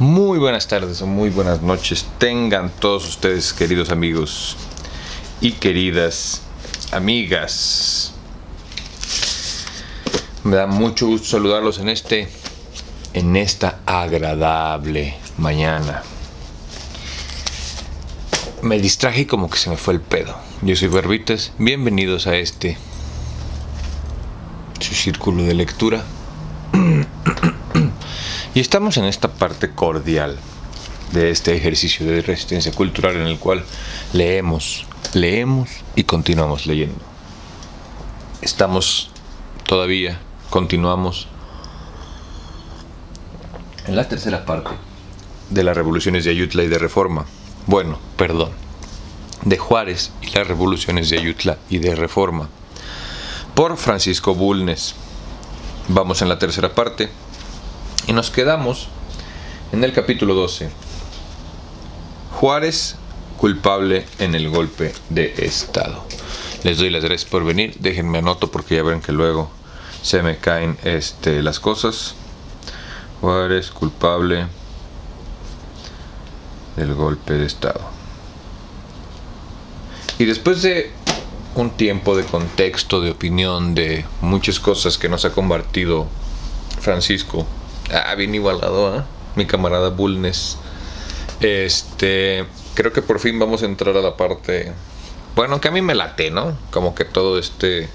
Muy buenas tardes o muy buenas noches. Tengan todos ustedes, queridos amigos y queridas amigas. Me da mucho gusto saludarlos en este en esta agradable mañana. Me distraje y como que se me fue el pedo. Yo soy Barbitas. Bienvenidos a este su círculo de lectura y estamos en esta parte cordial de este ejercicio de resistencia cultural en el cual leemos, leemos y continuamos leyendo. Estamos todavía, continuamos en la tercera parte de las revoluciones de Ayutla y de Reforma. Bueno, perdón, de Juárez y las revoluciones de Ayutla y de Reforma. Por Francisco Bulnes. Vamos en la tercera parte y nos quedamos en el capítulo 12. Juárez culpable en el golpe de Estado. Les doy las gracias por venir. Déjenme anoto porque ya ven que luego se me caen este, las cosas. Juárez culpable del golpe de Estado. Y después de un tiempo de contexto, de opinión, de muchas cosas que nos ha compartido Francisco, Ah, bien igualado, ¿eh? Mi camarada Bulnes. Este. Creo que por fin vamos a entrar a la parte. Bueno, que a mí me late, ¿no? Como que todo este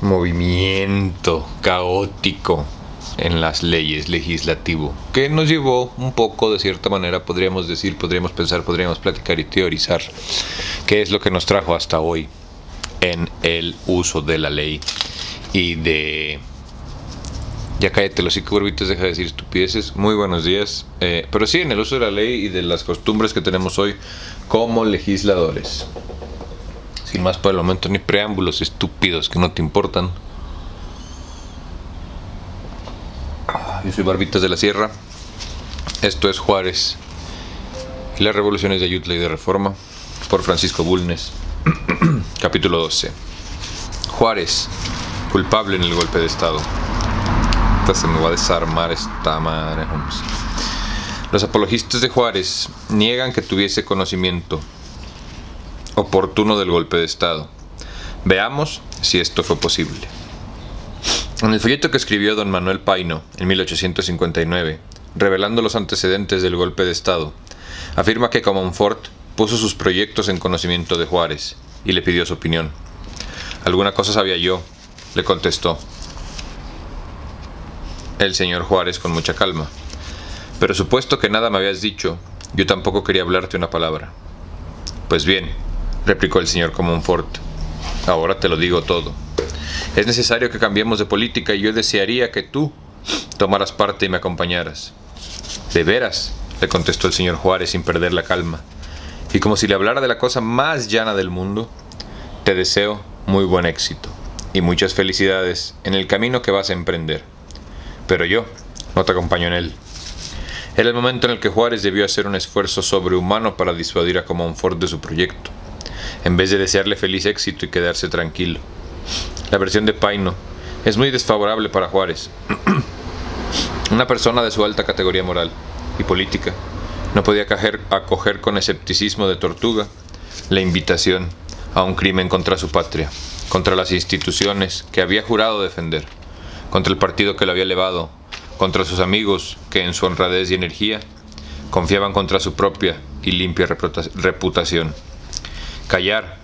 movimiento caótico en las leyes legislativo, que nos llevó un poco, de cierta manera, podríamos decir, podríamos pensar, podríamos platicar y teorizar, qué es lo que nos trajo hasta hoy en el uso de la ley y de ya cállate, los psicórbitos, deja de decir estupideces. Muy buenos días. Eh, pero sí, en el uso de la ley y de las costumbres que tenemos hoy como legisladores. Sin más por el momento ni preámbulos estúpidos que no te importan. Yo soy Barbitas de la Sierra. Esto es Juárez y las revoluciones de Ayutla y de Reforma por Francisco Bulnes. Capítulo 12. Juárez, culpable en el golpe de Estado se me va a desarmar esta madre. Los apologistas de Juárez niegan que tuviese conocimiento oportuno del golpe de Estado. Veamos si esto fue posible. En el folleto que escribió don Manuel Paino en 1859, revelando los antecedentes del golpe de Estado, afirma que Comonfort puso sus proyectos en conocimiento de Juárez y le pidió su opinión. Alguna cosa sabía yo, le contestó el señor Juárez con mucha calma. Pero supuesto que nada me habías dicho, yo tampoco quería hablarte una palabra. Pues bien, replicó el señor Comonfort, ahora te lo digo todo. Es necesario que cambiemos de política y yo desearía que tú tomaras parte y me acompañaras. ¿De veras? le contestó el señor Juárez sin perder la calma. Y como si le hablara de la cosa más llana del mundo, te deseo muy buen éxito y muchas felicidades en el camino que vas a emprender pero yo no te acompaño en él. Era el momento en el que Juárez debió hacer un esfuerzo sobrehumano para disuadir a Comonfort de su proyecto, en vez de desearle feliz éxito y quedarse tranquilo. La versión de Paino es muy desfavorable para Juárez. Una persona de su alta categoría moral y política no podía acoger con escepticismo de tortuga la invitación a un crimen contra su patria, contra las instituciones que había jurado defender contra el partido que lo había elevado, contra sus amigos que en su honradez y energía confiaban contra su propia y limpia reputación. Callar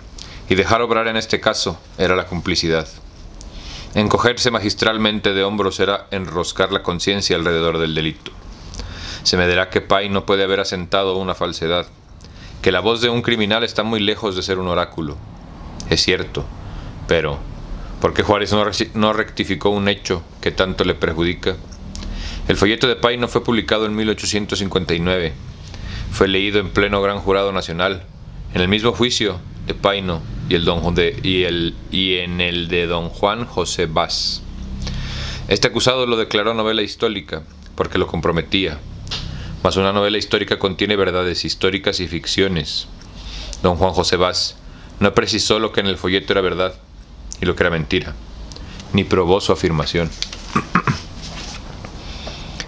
y dejar obrar en este caso era la complicidad. Encogerse magistralmente de hombros era enroscar la conciencia alrededor del delito. Se me dirá que Pai no puede haber asentado una falsedad, que la voz de un criminal está muy lejos de ser un oráculo. Es cierto, pero porque Juárez no rectificó un hecho que tanto le perjudica. El folleto de Paino fue publicado en 1859. Fue leído en pleno gran jurado nacional, en el mismo juicio de Paino y, el don y, el, y en el de don Juan José Vaz. Este acusado lo declaró novela histórica porque lo comprometía, mas una novela histórica contiene verdades históricas y ficciones. Don Juan José Vaz no precisó lo que en el folleto era verdad, y lo que era mentira, ni probó su afirmación.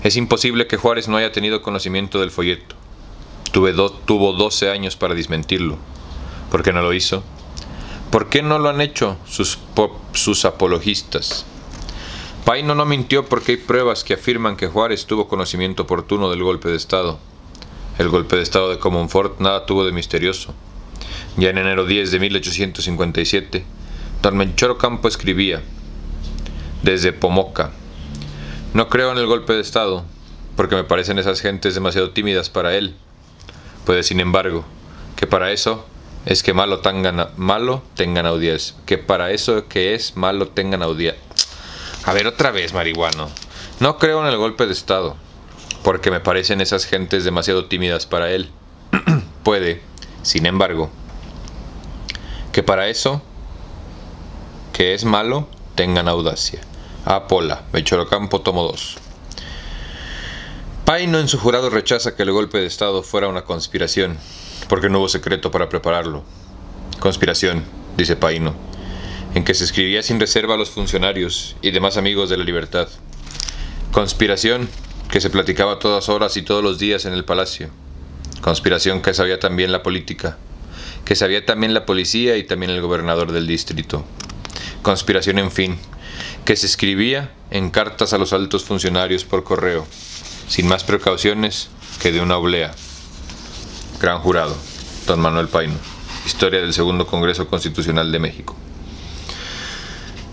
Es imposible que Juárez no haya tenido conocimiento del folleto. Tuve tuvo 12 años para desmentirlo. ¿Por qué no lo hizo? ¿Por qué no lo han hecho sus, sus apologistas? Paino no mintió porque hay pruebas que afirman que Juárez tuvo conocimiento oportuno del golpe de Estado. El golpe de Estado de Comonfort nada tuvo de misterioso. Ya en enero 10 de 1857, don Menchoro Campo escribía, desde Pomoca, no creo en el golpe de Estado, porque me parecen esas gentes demasiado tímidas para él. Puede, sin embargo, que para eso es que malo tengan, malo tengan audiencia. Que para eso que es malo tengan audiencia. A ver, otra vez, marihuano. No creo en el golpe de Estado, porque me parecen esas gentes demasiado tímidas para él. Puede, sin embargo, que para eso, que es malo, tengan audacia. Apola, Mechorocampo, tomo 2. Paino en su jurado rechaza que el golpe de Estado fuera una conspiración, porque no hubo secreto para prepararlo. Conspiración, dice Paino en que se escribía sin reserva a los funcionarios y demás amigos de la libertad. Conspiración que se platicaba todas horas y todos los días en el palacio. Conspiración que sabía también la política, que sabía también la policía y también el gobernador del distrito. Conspiración, en fin, que se escribía en cartas a los altos funcionarios por correo, sin más precauciones que de una oblea. Gran jurado, don Manuel Paino. Historia del Segundo Congreso Constitucional de México.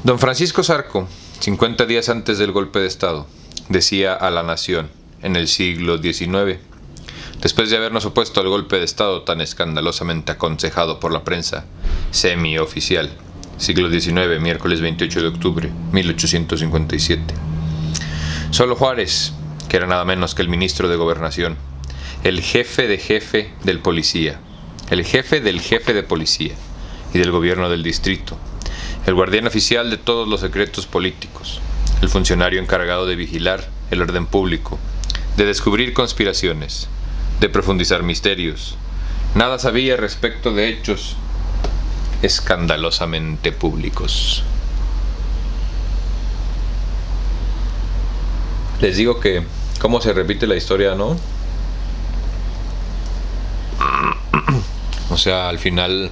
Don Francisco Zarco, 50 días antes del golpe de Estado, decía a la nación, en el siglo XIX, después de habernos opuesto al golpe de Estado tan escandalosamente aconsejado por la prensa semi-oficial, siglo XIX, miércoles 28 de octubre, 1857. Solo Juárez, que era nada menos que el ministro de Gobernación, el jefe de jefe del policía, el jefe del jefe de policía y del gobierno del distrito, el guardián oficial de todos los secretos políticos, el funcionario encargado de vigilar el orden público, de descubrir conspiraciones, de profundizar misterios. Nada sabía respecto de hechos escandalosamente públicos. Les digo que cómo se repite la historia, ¿no? O sea, al final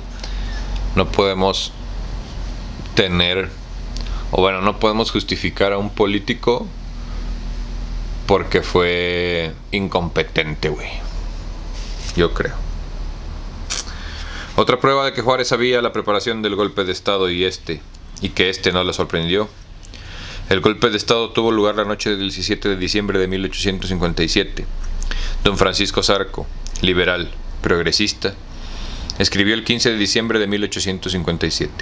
no podemos tener, o bueno, no podemos justificar a un político porque fue incompetente, güey. Yo creo. Otra prueba de que Juárez sabía la preparación del golpe de Estado y este, y que este no le sorprendió. El golpe de Estado tuvo lugar la noche del 17 de diciembre de 1857. Don Francisco Zarco, liberal, progresista, escribió el 15 de diciembre de 1857.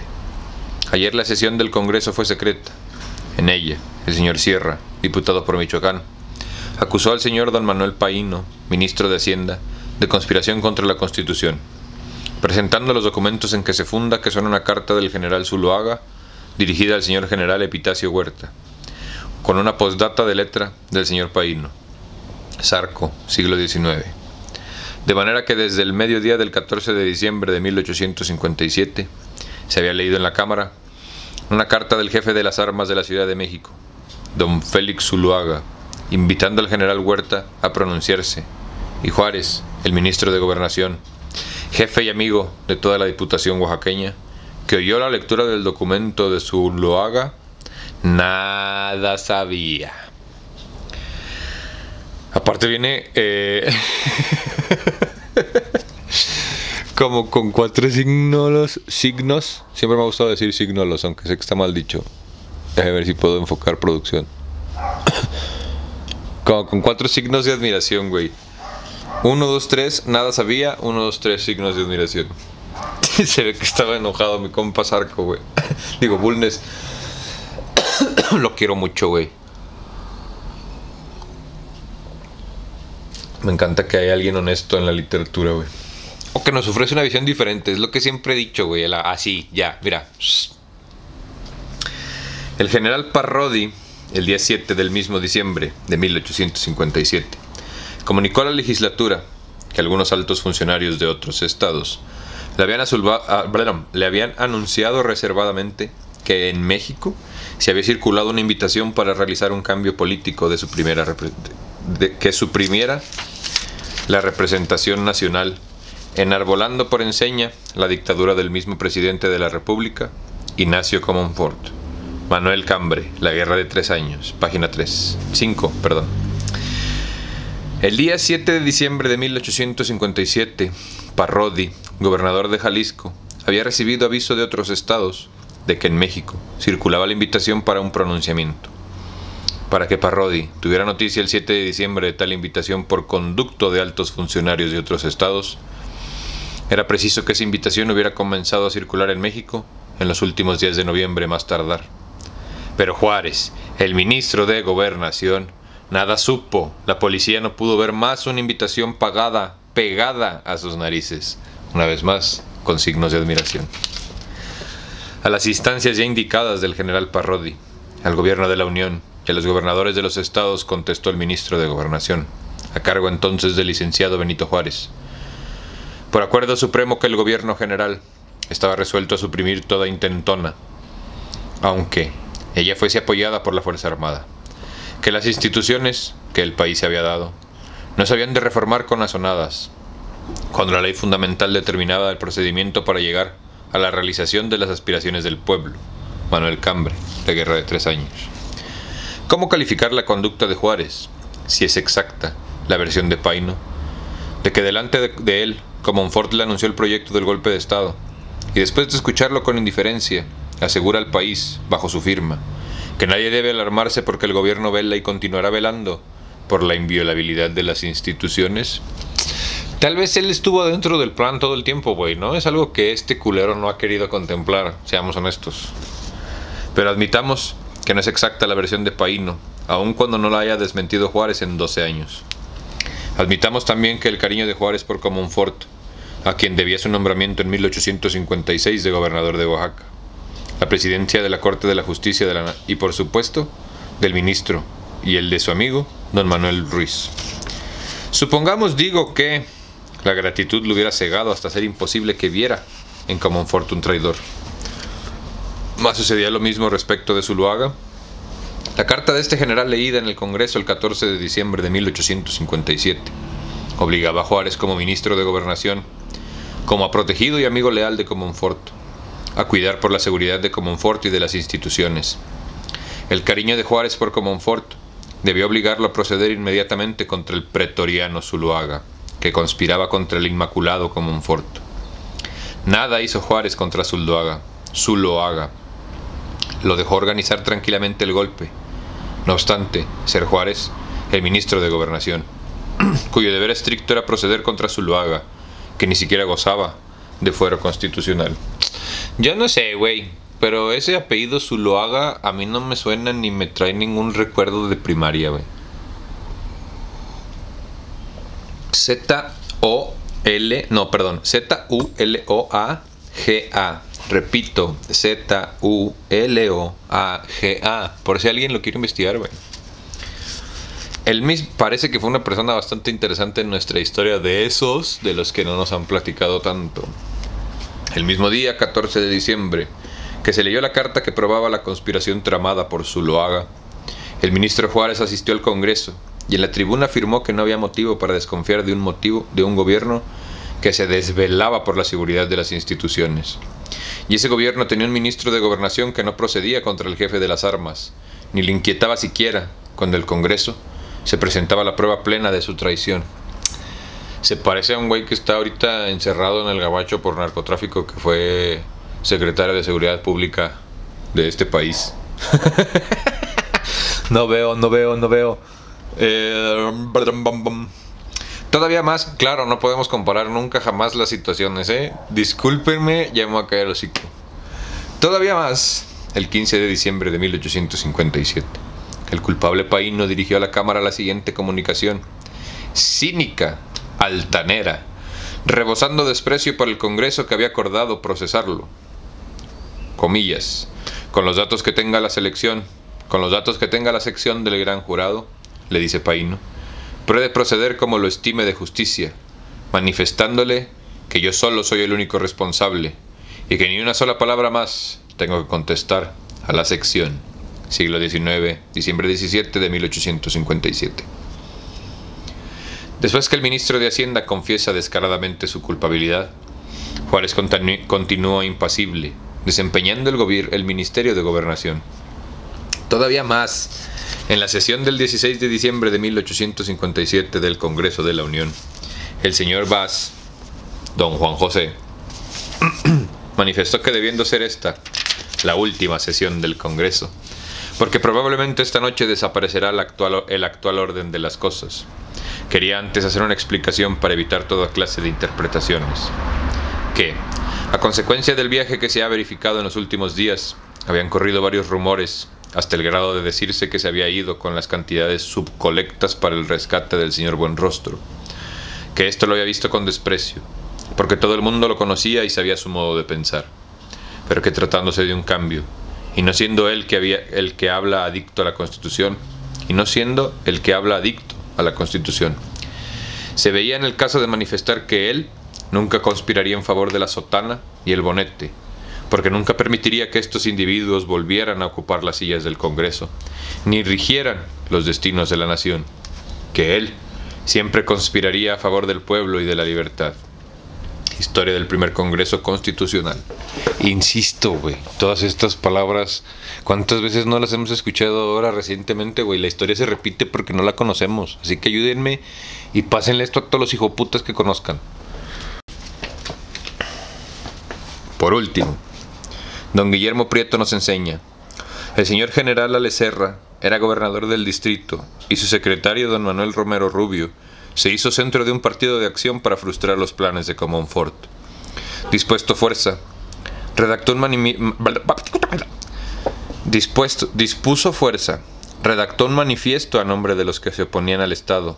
Ayer la sesión del Congreso fue secreta. En ella, el señor Sierra, diputado por Michoacán, acusó al señor don Manuel Paino, ministro de Hacienda, de conspiración contra la Constitución, presentando los documentos en que se funda que son una carta del general Zuloaga dirigida al señor general Epitacio Huerta, con una postdata de letra del señor Paino. Sarco, siglo XIX. De manera que desde el mediodía del 14 de diciembre de 1857 se había leído en la Cámara una carta del jefe de las armas de la Ciudad de México, don Félix Zuluaga, invitando al general Huerta a pronunciarse, y Juárez, el ministro de Gobernación, jefe y amigo de toda la Diputación oaxaqueña, que oyó la lectura del documento de Zuluaga, nada sabía. Aparte viene... Eh, como con cuatro signos, signos. Siempre me ha gustado decir signos, aunque sé que está mal dicho. Déjame ver si puedo enfocar producción. como con cuatro signos de admiración, güey. Uno, dos, tres, nada sabía. Uno, dos, tres, signos de admiración. Se ve que estaba enojado mi compa Sarco, güey. Digo, Bulnes. Lo quiero mucho, güey. Me encanta que haya alguien honesto en la literatura, güey. O que nos ofrece una visión diferente. Es lo que siempre he dicho, güey. Así, ya, mira. El general Parrodi, el día 7 del mismo diciembre de 1857, comunicó a la legislatura que algunos altos funcionarios de otros estados le habían, ah, le habían anunciado reservadamente que en México se había circulado una invitación para realizar un cambio político de su primera que suprimiera la representación nacional, enarbolando por enseña la dictadura del mismo presidente de la República, Ignacio Comonfort. Manuel Cambre, La Guerra de Tres Años, página 3, 5, perdón. El día 7 de diciembre de 1857, Parrodi, gobernador de Jalisco, había recibido aviso de otros estados de que en México circulaba la invitación para un pronunciamiento. Para que Parrodi tuviera noticia el 7 de diciembre de tal invitación por conducto de altos funcionarios de otros estados, era preciso que esa invitación hubiera comenzado a circular en México en los últimos días de noviembre más tardar. Pero Juárez, el ministro de Gobernación, nada supo. La policía no pudo ver más una invitación pagada, pegada a sus narices. Una vez más, con signos de admiración. A las instancias ya indicadas del general Parrodi, al gobierno de la Unión, y a los gobernadores de los estados contestó el ministro de Gobernación, a cargo entonces del licenciado Benito Juárez. Por acuerdo supremo que el gobierno general estaba resuelto a suprimir toda intentona, aunque ella fuese apoyada por la Fuerza Armada, que las instituciones que el país se había dado no se habían de reformar con asonadas, cuando la ley fundamental determinaba el procedimiento para llegar a la realización de las aspiraciones del pueblo. Manuel Cambre, la Guerra de Tres Años. ¿Cómo calificar la conducta de Juárez, si es exacta la versión de Paino, de que delante de, él, Comonfort le anunció el proyecto del golpe de Estado, y después de escucharlo con indiferencia, asegura al país, bajo su firma, que nadie debe alarmarse porque el gobierno vela y continuará velando por la inviolabilidad de las instituciones? Tal vez él estuvo dentro del plan todo el tiempo, güey, ¿no? Es algo que este culero no ha querido contemplar, seamos honestos. Pero admitamos que no es exacta la versión de Paino, aun cuando no la haya desmentido Juárez en 12 años. Admitamos también que el cariño de Juárez por Comonfort, a quien debía su nombramiento en 1856 de gobernador de Oaxaca, la presidencia de la Corte de la Justicia y por supuesto del ministro y el de su amigo, don Manuel Ruiz. Supongamos, digo, que la gratitud lo hubiera cegado hasta ser imposible que viera en Comonfort un traidor. Más sucedía lo mismo respecto de Zuluaga. La carta de este general leída en el Congreso el 14 de diciembre de 1857 obligaba a Juárez como ministro de Gobernación, como a protegido y amigo leal de Comonfort, a cuidar por la seguridad de Comonfort y de las instituciones. El cariño de Juárez por Comonfort debió obligarlo a proceder inmediatamente contra el pretoriano Zuluaga, que conspiraba contra el Inmaculado Comonfort. Nada hizo Juárez contra Zuluaga, Zuloaga, lo dejó organizar tranquilamente el golpe. No obstante, ser Juárez, el ministro de Gobernación, cuyo deber estricto era proceder contra Zuluaga, que ni siquiera gozaba de fuero constitucional. Yo no sé, güey, pero ese apellido Zuloaga a mí no me suena ni me trae ningún recuerdo de primaria, güey. Z-O-L, no, perdón, Z-U-L-O-A-G-A. Repito, Z-U-L-O-A-G-A. Por si alguien lo quiere investigar, güey. Él mismo parece que fue una persona bastante interesante en nuestra historia de esos de los que no nos han platicado tanto. El mismo día, 14 de diciembre, que se leyó la carta que probaba la conspiración tramada por Zuloaga, el ministro Juárez asistió al Congreso y en la tribuna afirmó que no había motivo para desconfiar de un motivo de un gobierno que se desvelaba por la seguridad de las instituciones. Y ese gobierno tenía un ministro de gobernación que no procedía contra el jefe de las armas, ni le inquietaba siquiera cuando el Congreso se presentaba la prueba plena de su traición. Se parece a un güey que está ahorita encerrado en el gabacho por narcotráfico que fue secretario de Seguridad Pública de este país. no veo, no veo, no veo. Eh, Todavía más, claro, no podemos comparar nunca jamás las situaciones, ¿eh? Discúlpenme, ya me voy a caer el hocico. Todavía más, el 15 de diciembre de 1857, el culpable Paíno dirigió a la Cámara la siguiente comunicación. Cínica, altanera, rebosando desprecio por el Congreso que había acordado procesarlo. Comillas, con los datos que tenga la selección, con los datos que tenga la sección del gran jurado, le dice Paíno puede proceder como lo estime de justicia, manifestándole que yo solo soy el único responsable y que ni una sola palabra más tengo que contestar a la sección. Siglo XIX, diciembre 17 de 1857. Después que el ministro de Hacienda confiesa descaradamente su culpabilidad, Juárez continúa impasible, desempeñando el, el Ministerio de Gobernación. Todavía más, en la sesión del 16 de diciembre de 1857 del Congreso de la Unión, el señor Vaz, don Juan José, manifestó que debiendo ser esta la última sesión del Congreso, porque probablemente esta noche desaparecerá el actual orden de las cosas. Quería antes hacer una explicación para evitar toda clase de interpretaciones. Que, a consecuencia del viaje que se ha verificado en los últimos días, habían corrido varios rumores, hasta el grado de decirse que se había ido con las cantidades subcolectas para el rescate del señor Buenrostro, que esto lo había visto con desprecio, porque todo el mundo lo conocía y sabía su modo de pensar, pero que tratándose de un cambio, y no siendo él que el que habla adicto a la Constitución, y no siendo el que habla adicto a la Constitución, se veía en el caso de manifestar que él Nunca conspiraría en favor de la sotana y el bonete, porque nunca permitiría que estos individuos volvieran a ocupar las sillas del Congreso, ni rigieran los destinos de la nación, que él siempre conspiraría a favor del pueblo y de la libertad. Historia del primer Congreso Constitucional. Insisto, güey, todas estas palabras, ¿cuántas veces no las hemos escuchado ahora recientemente, güey? La historia se repite porque no la conocemos. Así que ayúdenme y pásenle esto a todos los hijoputas que conozcan. Por último, don Guillermo Prieto nos enseña, el señor general Alecerra era gobernador del distrito y su secretario don Manuel Romero Rubio se hizo centro de un partido de acción para frustrar los planes de Comonfort. Dispuesto fuerza, redactó un Dispuesto, dispuso fuerza, redactó un manifiesto a nombre de los que se oponían al Estado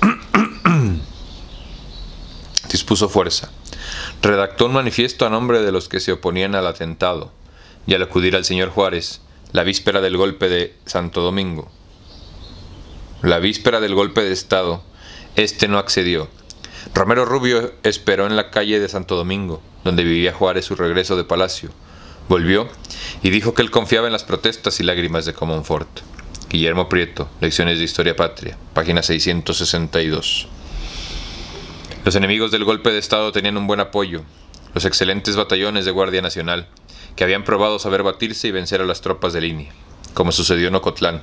dispuso fuerza. Redactó un manifiesto a nombre de los que se oponían al atentado, y al acudir al señor Juárez, la víspera del golpe de Santo Domingo. La víspera del golpe de Estado, este no accedió. Romero Rubio esperó en la calle de Santo Domingo, donde vivía Juárez su regreso de palacio. Volvió y dijo que él confiaba en las protestas y lágrimas de Comonfort. Guillermo Prieto, Lecciones de Historia Patria, página 662. Los enemigos del golpe de Estado tenían un buen apoyo, los excelentes batallones de Guardia Nacional, que habían probado saber batirse y vencer a las tropas de línea, como sucedió en Ocotlán,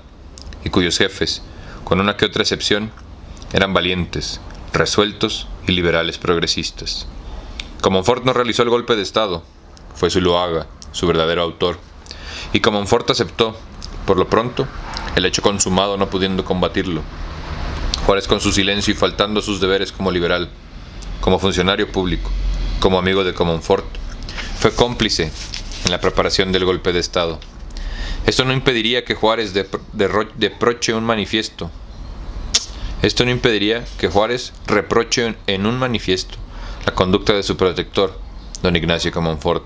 y cuyos jefes, con una que otra excepción, eran valientes, resueltos y liberales progresistas. Comonfort no realizó el golpe de Estado, fue su loaga, su verdadero autor, y Comonfort aceptó, por lo pronto, el hecho consumado no pudiendo combatirlo. Juárez con su silencio y faltando sus deberes como liberal, como funcionario público, como amigo de Comonfort, fue cómplice en la preparación del golpe de Estado. Esto no impediría que Juárez reproche un manifiesto. Esto no impediría que Juárez reproche en un manifiesto la conducta de su protector, don Ignacio Comonfort,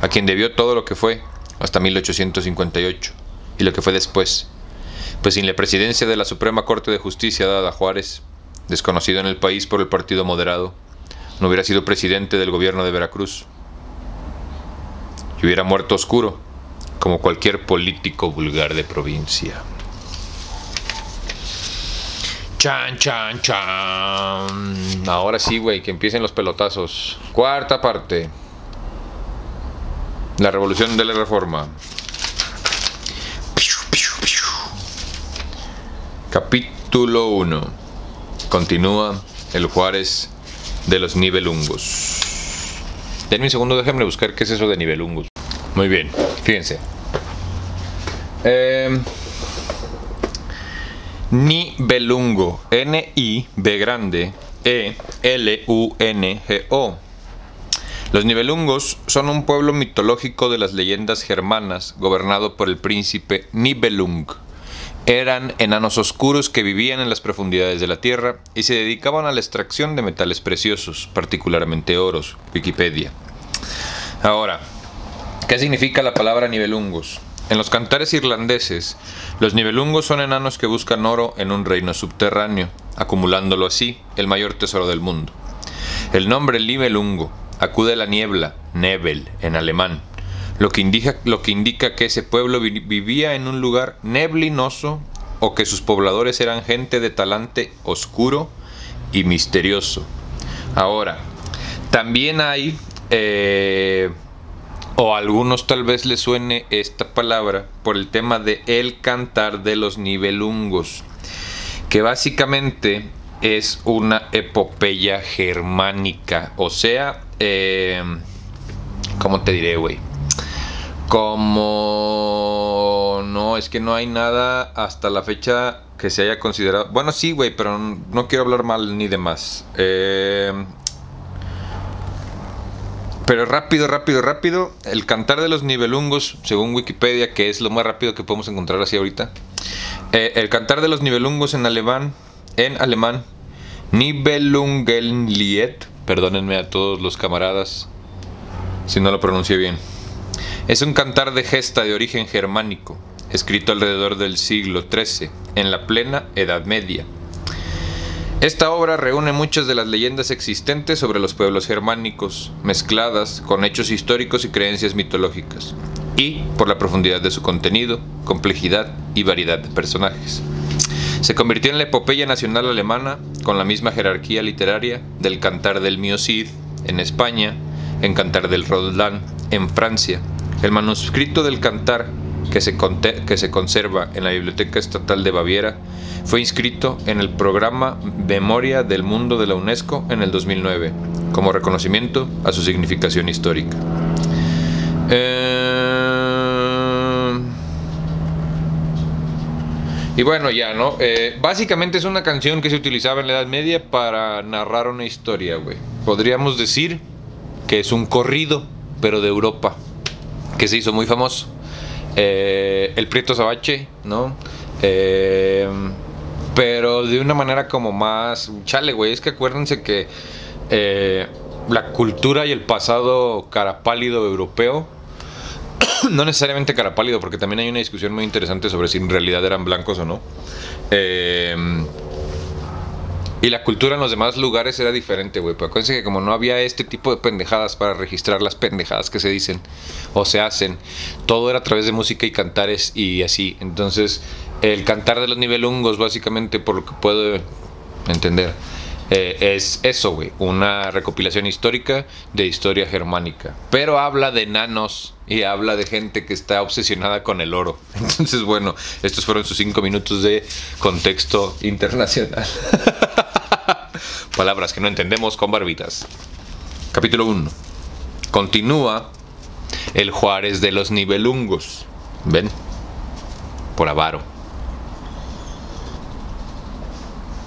a quien debió todo lo que fue hasta 1858 y lo que fue después, pues sin la presidencia de la Suprema Corte de Justicia dada a Juárez, desconocido en el país por el Partido Moderado, no hubiera sido presidente del gobierno de Veracruz. Y hubiera muerto oscuro, como cualquier político vulgar de provincia. Chan, chan, chan. Ahora sí, güey, que empiecen los pelotazos. Cuarta parte. La revolución de la reforma. Capítulo 1. Continúa el Juárez de los nivelungos. Denme un segundo, déjenme buscar qué es eso de nivelungos. Muy bien, fíjense. Eh, nivelungo, N-I-B grande, E-L-U-N-G-O. Los Nibelungos son un pueblo mitológico de las leyendas germanas gobernado por el príncipe Nibelung eran enanos oscuros que vivían en las profundidades de la Tierra y se dedicaban a la extracción de metales preciosos, particularmente oros. Wikipedia. Ahora, ¿qué significa la palabra nivelungos? En los cantares irlandeses, los nivelungos son enanos que buscan oro en un reino subterráneo, acumulándolo así el mayor tesoro del mundo. El nombre nivelungo acude a la niebla, Nebel en alemán, lo que indica, lo que, indica que ese pueblo vivía en un lugar neblinoso o que sus pobladores eran gente de talante oscuro y misterioso. Ahora, también hay, eh, o a algunos tal vez les suene esta palabra, por el tema de el cantar de los nivelungos, que básicamente es una epopeya germánica, o sea, eh, ¿cómo te diré, güey? Como no, es que no hay nada hasta la fecha que se haya considerado. Bueno, sí, güey, pero no quiero hablar mal ni de más. Eh, pero rápido, rápido, rápido. El cantar de los nivelungos, según Wikipedia, que es lo más rápido que podemos encontrar así ahorita. Eh, el cantar de los nivelungos en alemán, en alemán, Nibelungenlied. Perdónenme a todos los camaradas si no lo pronuncié bien. Es un cantar de gesta de origen germánico, escrito alrededor del siglo XIII, en la plena Edad Media. Esta obra reúne muchas de las leyendas existentes sobre los pueblos germánicos, mezcladas con hechos históricos y creencias mitológicas, y por la profundidad de su contenido, complejidad y variedad de personajes. Se convirtió en la epopeya nacional alemana con la misma jerarquía literaria del Cantar del Mio Cid en España, en Cantar del Roldán en Francia el manuscrito del cantar que se, que se conserva en la Biblioteca Estatal de Baviera fue inscrito en el programa Memoria del Mundo de la UNESCO en el 2009, como reconocimiento a su significación histórica. Eh, y bueno, ya, ¿no? Eh, básicamente es una canción que se utilizaba en la Edad Media para narrar una historia, güey. Podríamos decir que es un corrido, pero de Europa que se hizo muy famoso. Eh, el Prieto Sabache, ¿no? Eh, pero de una manera como más. Chale, güey, es que acuérdense que eh, la cultura y el pasado carapálido europeo. no necesariamente carapálido, porque también hay una discusión muy interesante sobre si en realidad eran blancos o no. Y la cultura en los demás lugares era diferente, güey. Pero acuérdense que como no había este tipo de pendejadas para registrar las pendejadas que se dicen o se hacen, todo era a través de música y cantares y así. Entonces, el cantar de los nivelungos, básicamente, por lo que puedo entender, eh, es eso, güey. Una recopilación histórica de historia germánica. Pero habla de nanos y habla de gente que está obsesionada con el oro. Entonces, bueno, estos fueron sus cinco minutos de contexto internacional. Palabras que no entendemos con barbitas. Capítulo 1. Continúa el Juárez de los Nivelungos. ¿Ven? Por avaro.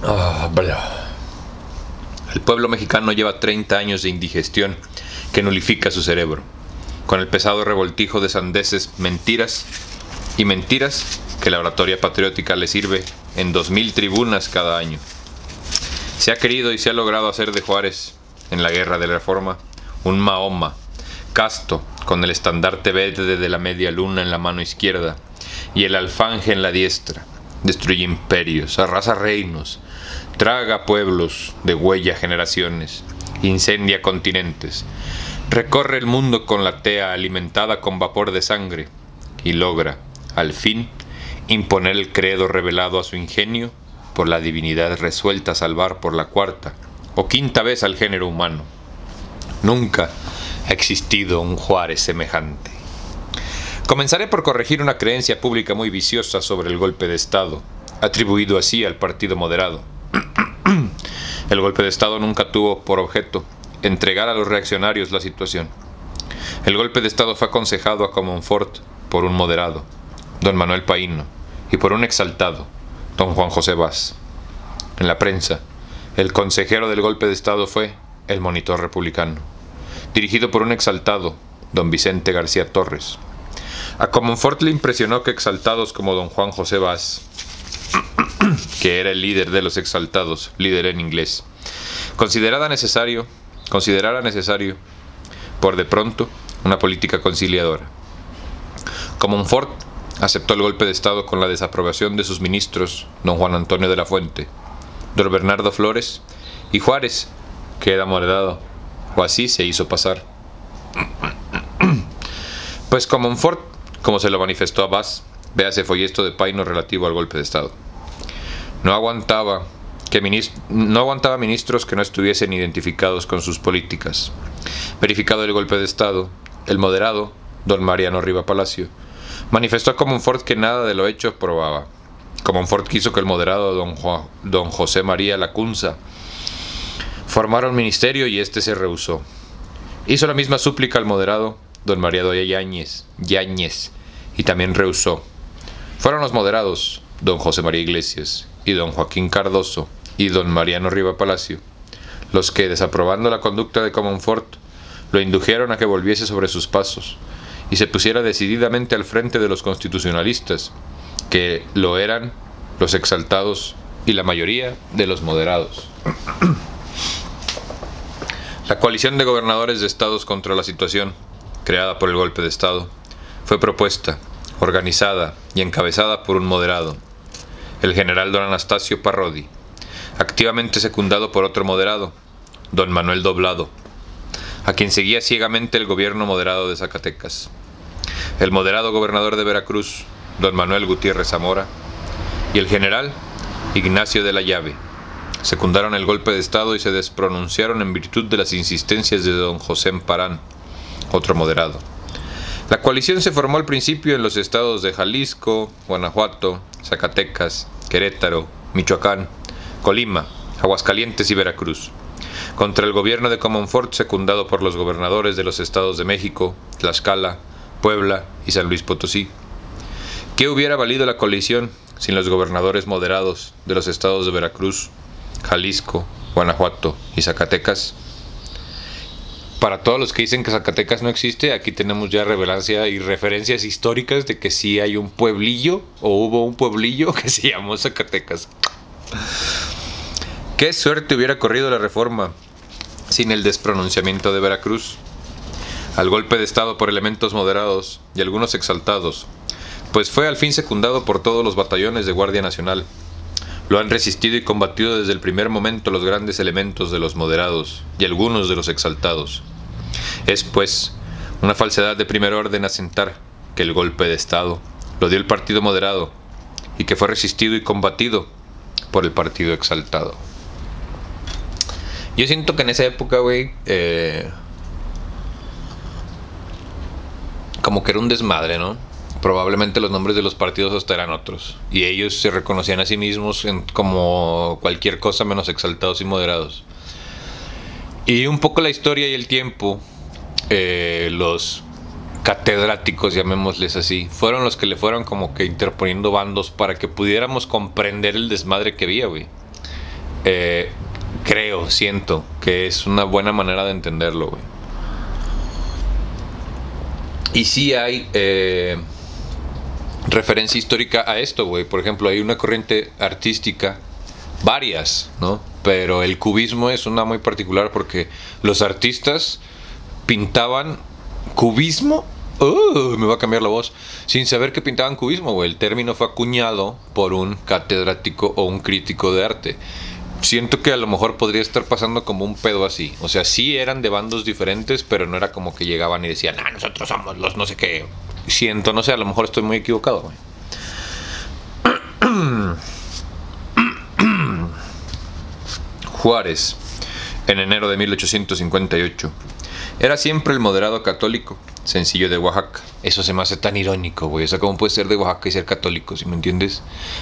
Ah, el pueblo mexicano lleva 30 años de indigestión que nulifica su cerebro, con el pesado revoltijo de sandeces, mentiras y mentiras que la oratoria patriótica le sirve en 2.000 tribunas cada año. Se ha querido y se ha logrado hacer de Juárez, en la guerra de la Reforma, un Mahoma, casto, con el estandarte verde de la media luna en la mano izquierda y el alfanje en la diestra. Destruye imperios, arrasa reinos, traga pueblos, degüella generaciones, incendia continentes, recorre el mundo con la tea alimentada con vapor de sangre y logra, al fin, imponer el credo revelado a su ingenio por la divinidad resuelta a salvar por la cuarta o quinta vez al género humano. Nunca ha existido un Juárez semejante. Comenzaré por corregir una creencia pública muy viciosa sobre el golpe de Estado, atribuido así al Partido Moderado. el golpe de Estado nunca tuvo por objeto entregar a los reaccionarios la situación. El golpe de Estado fue aconsejado a Comonfort por un moderado, don Manuel Paíno, y por un exaltado, don Juan José Vaz. En la prensa, el consejero del golpe de Estado fue el monitor republicano, dirigido por un exaltado, don Vicente García Torres. A Comonfort le impresionó que exaltados como don Juan José Vaz, que era el líder de los exaltados, líder en inglés, considerara necesario, considerara necesario, por de pronto, una política conciliadora. Comonfort aceptó el golpe de Estado con la desaprobación de sus ministros, don Juan Antonio de la Fuente, don Bernardo Flores y Juárez, que era moderado, o así se hizo pasar. Pues Comonfort, como se lo manifestó a Vaz, véase follesto de Paino relativo al golpe de Estado. No aguantaba, que no aguantaba ministros que no estuviesen identificados con sus políticas. Verificado el golpe de Estado, el moderado, don Mariano Riva Palacio, manifestó Comonfort que nada de lo hecho probaba. Comonfort quiso que el moderado don, don José María Lacunza formara un ministerio y éste se rehusó. Hizo la misma súplica al moderado don María Doya Yáñez, Yáñez y también rehusó. Fueron los moderados, don José María Iglesias y don Joaquín Cardoso y don Mariano Riva Palacio, los que, desaprobando la conducta de Comonfort, lo indujeron a que volviese sobre sus pasos y se pusiera decididamente al frente de los constitucionalistas, que lo eran los exaltados y la mayoría de los moderados. La coalición de gobernadores de estados contra la situación, creada por el golpe de Estado, fue propuesta, organizada y encabezada por un moderado, el general don Anastasio Parrodi, activamente secundado por otro moderado, don Manuel Doblado, a quien seguía ciegamente el gobierno moderado de Zacatecas, el moderado gobernador de Veracruz, don Manuel Gutiérrez Zamora, y el general Ignacio de la Llave, secundaron el golpe de Estado y se despronunciaron en virtud de las insistencias de don José Parán, otro moderado. La coalición se formó al principio en los estados de Jalisco, Guanajuato, Zacatecas, Querétaro, Michoacán, Colima, Aguascalientes y Veracruz, contra el gobierno de Comonfort secundado por los gobernadores de los estados de México, Tlaxcala, Puebla y San Luis Potosí. ¿Qué hubiera valido la coalición sin los gobernadores moderados de los estados de Veracruz, Jalisco, Guanajuato y Zacatecas. Para todos los que dicen que Zacatecas no existe, aquí tenemos ya revelancia y referencias históricas de que sí hay un pueblillo o hubo un pueblillo que se llamó Zacatecas. Qué suerte hubiera corrido la reforma sin el despronunciamiento de Veracruz. Al golpe de Estado por elementos moderados y algunos exaltados, pues fue al fin secundado por todos los batallones de Guardia Nacional, lo han resistido y combatido desde el primer momento los grandes elementos de los moderados y algunos de los exaltados. Es, pues, una falsedad de primer orden asentar que el golpe de Estado lo dio el partido moderado y que fue resistido y combatido por el partido exaltado. Yo siento que en esa época, güey, eh, como que era un desmadre, ¿no? probablemente los nombres de los partidos hasta eran otros. Y ellos se reconocían a sí mismos como cualquier cosa menos exaltados y moderados. Y un poco la historia y el tiempo, eh, los catedráticos, llamémosles así, fueron los que le fueron como que interponiendo bandos para que pudiéramos comprender el desmadre que había, güey. Eh, creo, siento que es una buena manera de entenderlo, güey. Y sí hay eh, referencia histórica a esto, güey. Por ejemplo, hay una corriente artística, varias, ¿no? Pero el cubismo es una muy particular porque los artistas pintaban cubismo. Uh, me va a cambiar la voz. Sin saber que pintaban cubismo, güey. El término fue acuñado por un catedrático o un crítico de arte siento que a lo mejor podría estar pasando como un pedo así. O sea, sí eran de bandos diferentes, pero no era como que llegaban y decían, ah, nosotros somos los no sé qué siento, no sé, a lo mejor estoy muy equivocado. Juárez, en enero de 1858, era siempre el moderado católico, sencillo de Oaxaca. Eso se me hace tan irónico, güey. O sea, ¿cómo puedes ser de Oaxaca y ser católico, si me entiendes?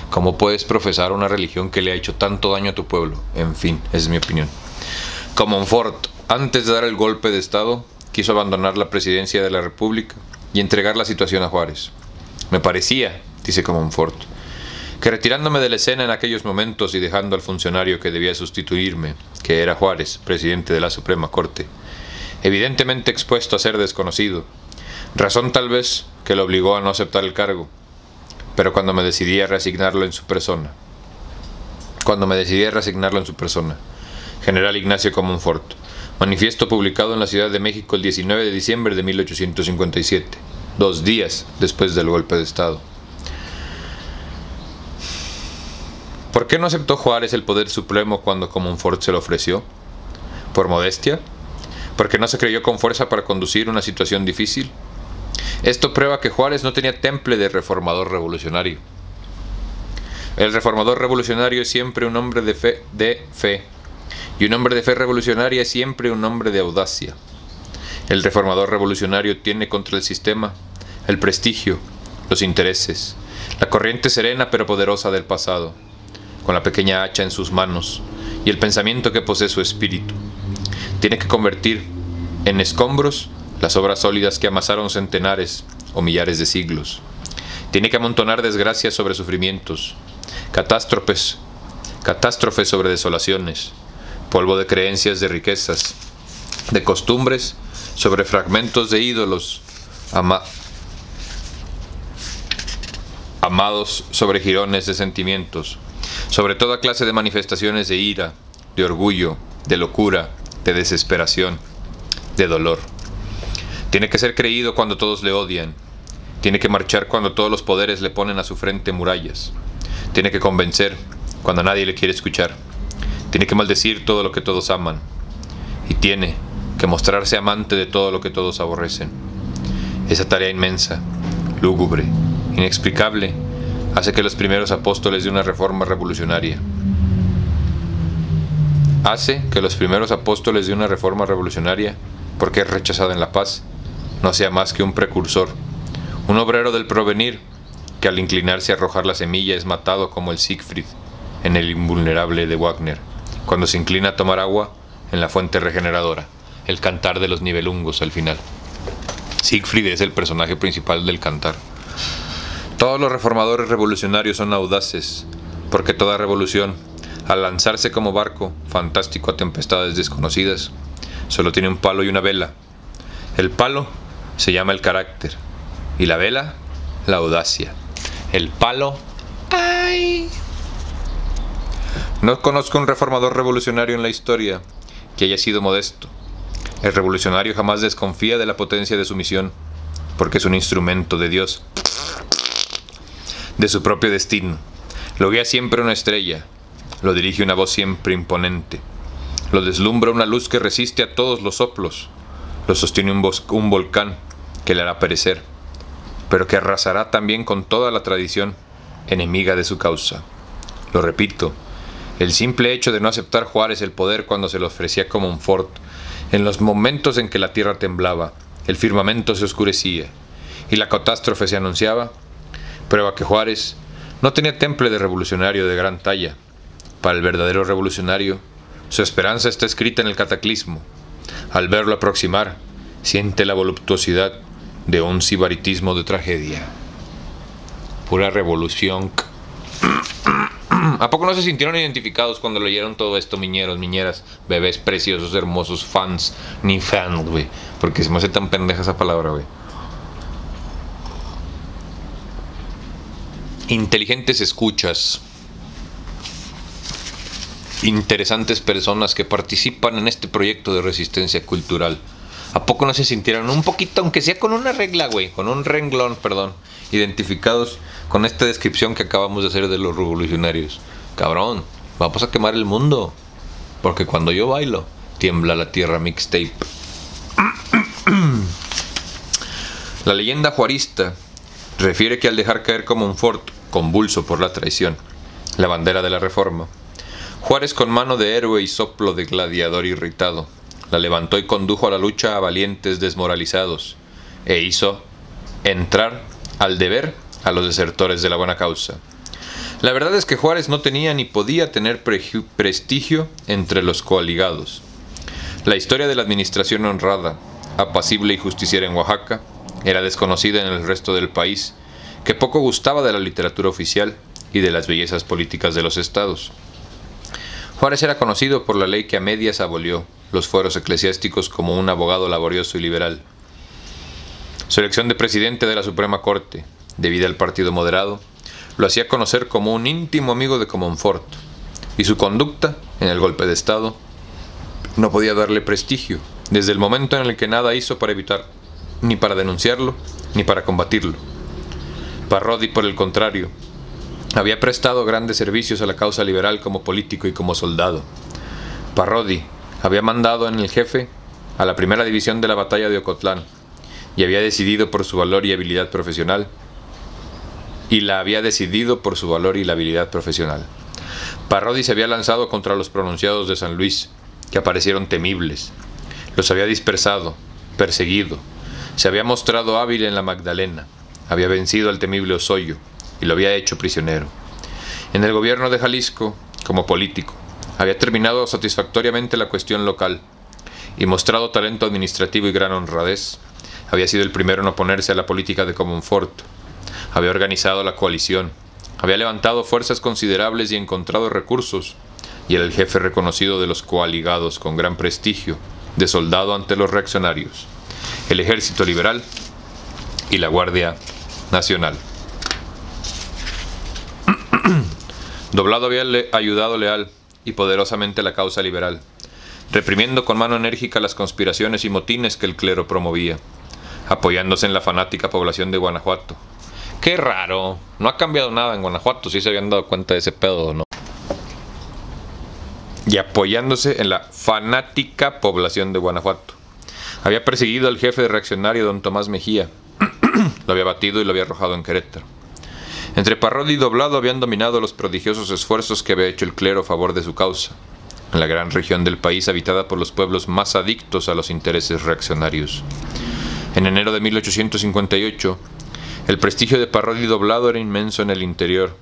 ¿Cómo puedes profesar una religión que le ha hecho tanto daño a tu pueblo? En fin, esa es mi opinión. Comonfort, antes de dar el golpe de Estado, quiso abandonar la presidencia de la República y entregar la situación a Juárez. Me parecía, dice Comonfort, que retirándome de la escena en aquellos momentos y dejando al funcionario que debía sustituirme, que era Juárez, presidente de la Suprema Corte, evidentemente expuesto a ser desconocido, razón tal vez que lo obligó a no aceptar el cargo, pero cuando me decidí a reasignarlo en su persona, cuando me decidí a reasignarlo en su persona, General Ignacio Comonfort, Manifiesto publicado en la Ciudad de México el 19 de diciembre de 1857, dos días después del golpe de Estado. ¿Por qué no aceptó Juárez el poder supremo cuando Comonfort se lo ofreció? ¿Por modestia? ¿Porque no se creyó con fuerza para conducir una situación difícil? Esto prueba que Juárez no tenía temple de reformador revolucionario. El reformador revolucionario es siempre un hombre de fe, de fe, y un hombre de fe revolucionaria es siempre un hombre de audacia. El reformador revolucionario tiene contra el sistema el prestigio, los intereses, la corriente serena pero poderosa del pasado, con la pequeña hacha en sus manos y el pensamiento que posee su espíritu. Tiene que convertir en escombros las obras sólidas que amasaron centenares o millares de siglos. Tiene que amontonar desgracias sobre sufrimientos, catástrofes, catástrofes sobre desolaciones, polvo de creencias de riquezas, de costumbres sobre fragmentos de ídolos, amados sobre jirones de sentimientos, sobre toda clase de manifestaciones de ira, de orgullo, de locura, de desesperación, de dolor. Tiene que ser creído cuando todos le odian. Tiene que marchar cuando todos los poderes le ponen a su frente murallas. Tiene que convencer cuando nadie le quiere escuchar. Tiene que maldecir todo lo que todos aman. Y tiene que mostrarse amante de todo lo que todos aborrecen. Esa tarea inmensa, lúgubre, inexplicable, hace que los primeros apóstoles de una reforma revolucionaria hace que los primeros apóstoles de una reforma revolucionaria, porque es rechazada en la paz, no sea más que un precursor, un obrero del provenir, que al inclinarse a arrojar la semilla es matado como el Siegfried en el invulnerable de Wagner, cuando se inclina a tomar agua en la fuente regeneradora, el cantar de los nivelungos al final. Siegfried es el personaje principal del cantar. Todos los reformadores revolucionarios son audaces, porque toda revolución, al lanzarse como barco fantástico a tempestades desconocidas, solo tiene un palo y una vela. El palo se llama el carácter y la vela la audacia. El palo, ¡ay! No conozco un reformador revolucionario en la historia que haya sido modesto. El revolucionario jamás desconfía de la potencia de su misión, porque es un instrumento de Dios, de su propio destino. Lo guía siempre una estrella, lo dirige una voz siempre imponente, lo deslumbra una luz que resiste a todos los soplos, lo sostiene un, un volcán que le hará perecer, pero que arrasará también con toda la tradición enemiga de su causa. Lo repito, el simple hecho de no aceptar Juárez el poder cuando se le ofrecía como un fort, en los momentos en que la tierra temblaba, el firmamento se oscurecía y la catástrofe se anunciaba, prueba que Juárez no tenía temple de revolucionario de gran talla. Para el verdadero revolucionario, su esperanza está escrita en el cataclismo, al verlo aproximar, siente la voluptuosidad de un sibaritismo de tragedia. Pura revolución. ¿A poco no se sintieron identificados cuando leyeron todo esto, miñeros, miñeras, bebés preciosos, hermosos, fans, ni fans, güey? Porque se me hace tan pendeja esa palabra, güey. Inteligentes escuchas interesantes personas que participan en este proyecto de resistencia cultural. ¿A poco no se sintieron un poquito, aunque sea con una regla, güey, con un renglón, perdón, identificados con esta descripción que acabamos de hacer de los revolucionarios? Cabrón, vamos a quemar el mundo. Porque cuando yo bailo, tiembla la tierra mixtape. La leyenda juarista refiere que al dejar caer como un fort, convulso por la traición, la bandera de la reforma, Juárez con mano de héroe y soplo de gladiador irritado, la levantó y condujo a la lucha a valientes desmoralizados, e hizo entrar al deber a los desertores de la buena causa. La verdad es que Juárez no tenía ni podía tener prestigio entre los coaligados. La historia de la administración honrada, apacible y justiciera en Oaxaca era desconocida en el resto del país, que poco gustaba de la literatura oficial y de las bellezas políticas de los estados. Juárez era conocido por la ley que a medias abolió los fueros eclesiásticos como un abogado laborioso y liberal. Su elección de presidente de la Suprema Corte, debido al partido moderado, lo hacía conocer como un íntimo amigo de Comonfort, y su conducta en el golpe de Estado no podía darle prestigio, desde el momento en el que nada hizo para evitar, ni para denunciarlo, ni para combatirlo. Parrodi, por el contrario, había prestado grandes servicios a la causa liberal como político y como soldado. Parrodi había mandado en el jefe a la primera división de la batalla de Ocotlán y había decidido por su valor y habilidad profesional y la había decidido por su valor y la habilidad profesional. Parrodi se había lanzado contra los pronunciados de San Luis, que aparecieron temibles. Los había dispersado, perseguido. Se había mostrado hábil en la Magdalena. Había vencido al temible Osoyo y lo había hecho prisionero. En el gobierno de Jalisco, como político, había terminado satisfactoriamente la cuestión local y mostrado talento administrativo y gran honradez. Había sido el primero en oponerse a la política de Comonfort. Había organizado la coalición. Había levantado fuerzas considerables y encontrado recursos. Y era el jefe reconocido de los coaligados con gran prestigio, de soldado ante los reaccionarios, el ejército liberal y la Guardia Nacional. Doblado había ayudado leal y poderosamente la causa liberal, reprimiendo con mano enérgica las conspiraciones y motines que el clero promovía, apoyándose en la fanática población de Guanajuato. Qué raro, no ha cambiado nada en Guanajuato, si se habían dado cuenta de ese pedo, ¿no? Y apoyándose en la fanática población de Guanajuato. Había perseguido al jefe de reaccionario, don Tomás Mejía. lo había batido y lo había arrojado en Querétaro. Entre Parrodi y Doblado habían dominado los prodigiosos esfuerzos que había hecho el clero a favor de su causa, en la gran región del país habitada por los pueblos más adictos a los intereses reaccionarios. En enero de 1858, el prestigio de Parrodi y Doblado era inmenso en el interior,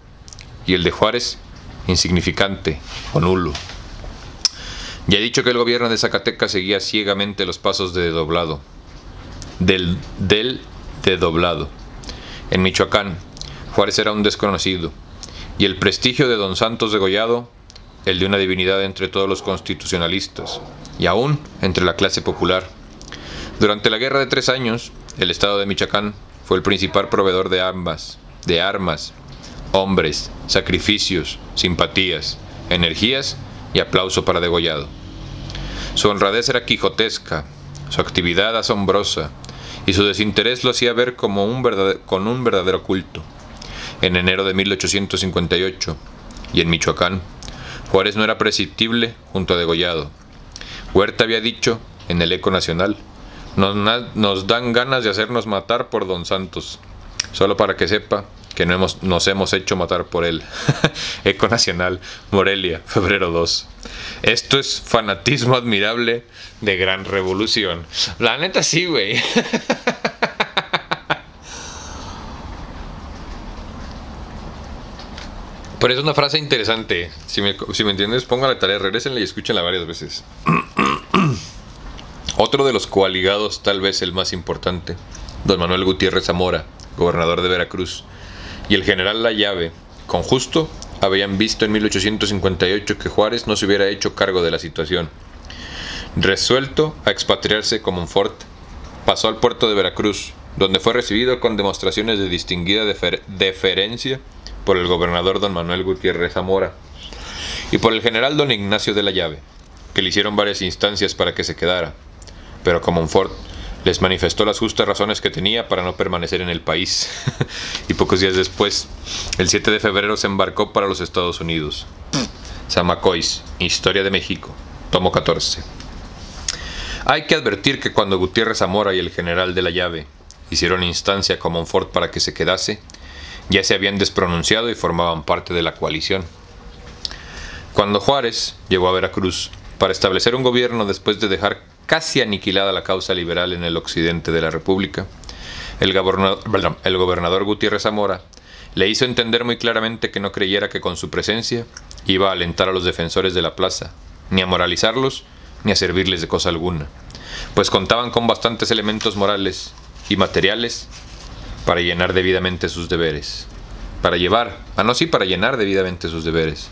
y el de Juárez, insignificante o nulo. Ya he dicho que el gobierno de Zacatecas seguía ciegamente los pasos de Doblado, del, del de Doblado. En Michoacán, Juárez era un desconocido, y el prestigio de don Santos degollado, el de una divinidad entre todos los constitucionalistas, y aún entre la clase popular. Durante la Guerra de Tres Años, el Estado de Michoacán fue el principal proveedor de ambas, de armas, hombres, sacrificios, simpatías, energías y aplauso para degollado. Su honradez era quijotesca, su actividad asombrosa, y su desinterés lo hacía ver como un con un verdadero culto en enero de 1858, y en Michoacán, Juárez no era prescindible junto a Degollado. Huerta había dicho, en el Eco Nacional, nos, nos, dan ganas de hacernos matar por Don Santos, solo para que sepa que no hemos, nos hemos hecho matar por él. Eco Nacional, Morelia, febrero 2. Esto es fanatismo admirable de gran revolución. La neta sí, güey. Pero es una frase interesante. Si me, entiendes, ponga la tarea, regresenla y escúchenla varias veces. Otro de los coaligados, tal vez el más importante, don Manuel Gutiérrez Zamora, gobernador de Veracruz, y el general La Llave, con justo, habían visto en 1858 que Juárez no se hubiera hecho cargo de la situación. Resuelto a expatriarse como un fort, pasó al puerto de Veracruz, donde fue recibido con demostraciones de distinguida deferencia por el gobernador don Manuel Gutiérrez Zamora y por el general don Ignacio de la Llave, que le hicieron varias instancias para que se quedara, pero Comonfort les manifestó las justas razones que tenía para no permanecer en el país, y pocos días después, el 7 de febrero, se embarcó para los Estados Unidos. Zamacois, Historia de México, tomo 14. Hay que advertir que cuando Gutiérrez Zamora y el general de la Llave hicieron instancia a Comonfort para que se quedase, ya se habían despronunciado y formaban parte de la coalición. Cuando Juárez llegó a Veracruz para establecer un gobierno después de dejar casi aniquilada la causa liberal en el occidente de la República, el gobernador, el gobernador Gutiérrez Zamora le hizo entender muy claramente que no creyera que con su presencia iba a alentar a los defensores de la plaza, ni a moralizarlos, ni a servirles de cosa alguna, pues contaban con bastantes elementos morales y materiales para llenar debidamente sus deberes. Para llevar, a no sí para llenar debidamente sus deberes.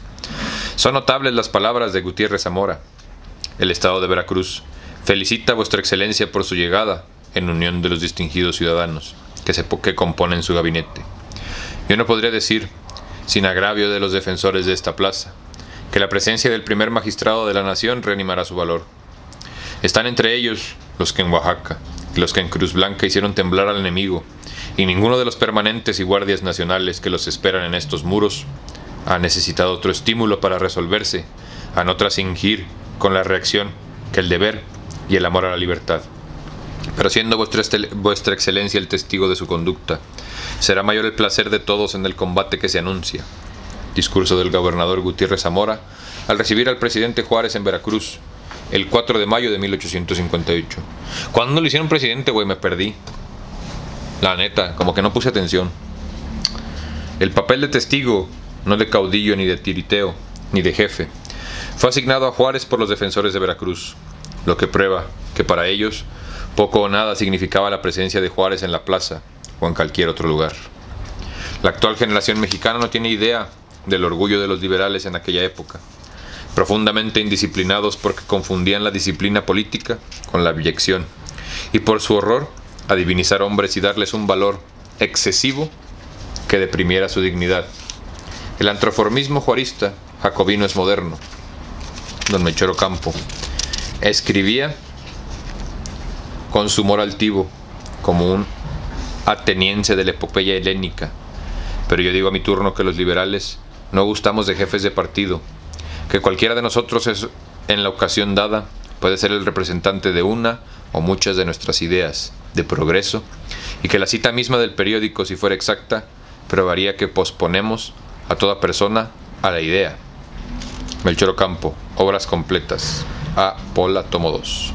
Son notables las palabras de Gutiérrez Zamora. El Estado de Veracruz felicita a vuestra excelencia por su llegada en unión de los distinguidos ciudadanos que, se, que componen su gabinete. Yo no podría decir, sin agravio de los defensores de esta plaza, que la presencia del primer magistrado de la nación reanimará su valor. Están entre ellos los que en Oaxaca los que en Cruz Blanca hicieron temblar al enemigo y ninguno de los permanentes y guardias nacionales que los esperan en estos muros ha necesitado otro estímulo para resolverse, a no trasingir con la reacción que el deber y el amor a la libertad. Pero siendo vuestra, vuestra excelencia el testigo de su conducta, será mayor el placer de todos en el combate que se anuncia. Discurso del gobernador Gutiérrez Zamora al recibir al presidente Juárez en Veracruz el 4 de mayo de 1858. Cuando lo hicieron presidente, güey, me perdí. La neta, como que no puse atención. El papel de testigo, no de caudillo ni de tiriteo, ni de jefe, fue asignado a Juárez por los defensores de Veracruz, lo que prueba que para ellos poco o nada significaba la presencia de Juárez en la plaza o en cualquier otro lugar. La actual generación mexicana no tiene idea del orgullo de los liberales en aquella época, profundamente indisciplinados porque confundían la disciplina política con la abyección, y por su horror a hombres y darles un valor excesivo que deprimiera su dignidad. El antroformismo juarista jacobino es moderno. Don Mechero Campo escribía con su humor altivo, como un ateniense de la epopeya helénica. Pero yo digo a mi turno que los liberales no gustamos de jefes de partido, que cualquiera de nosotros es, en la ocasión dada puede ser el representante de una o muchas de nuestras ideas de progreso, y que la cita misma del periódico, si fuera exacta, probaría que posponemos a toda persona a la idea. Melchor Campo, obras completas. A Pola, tomo 2.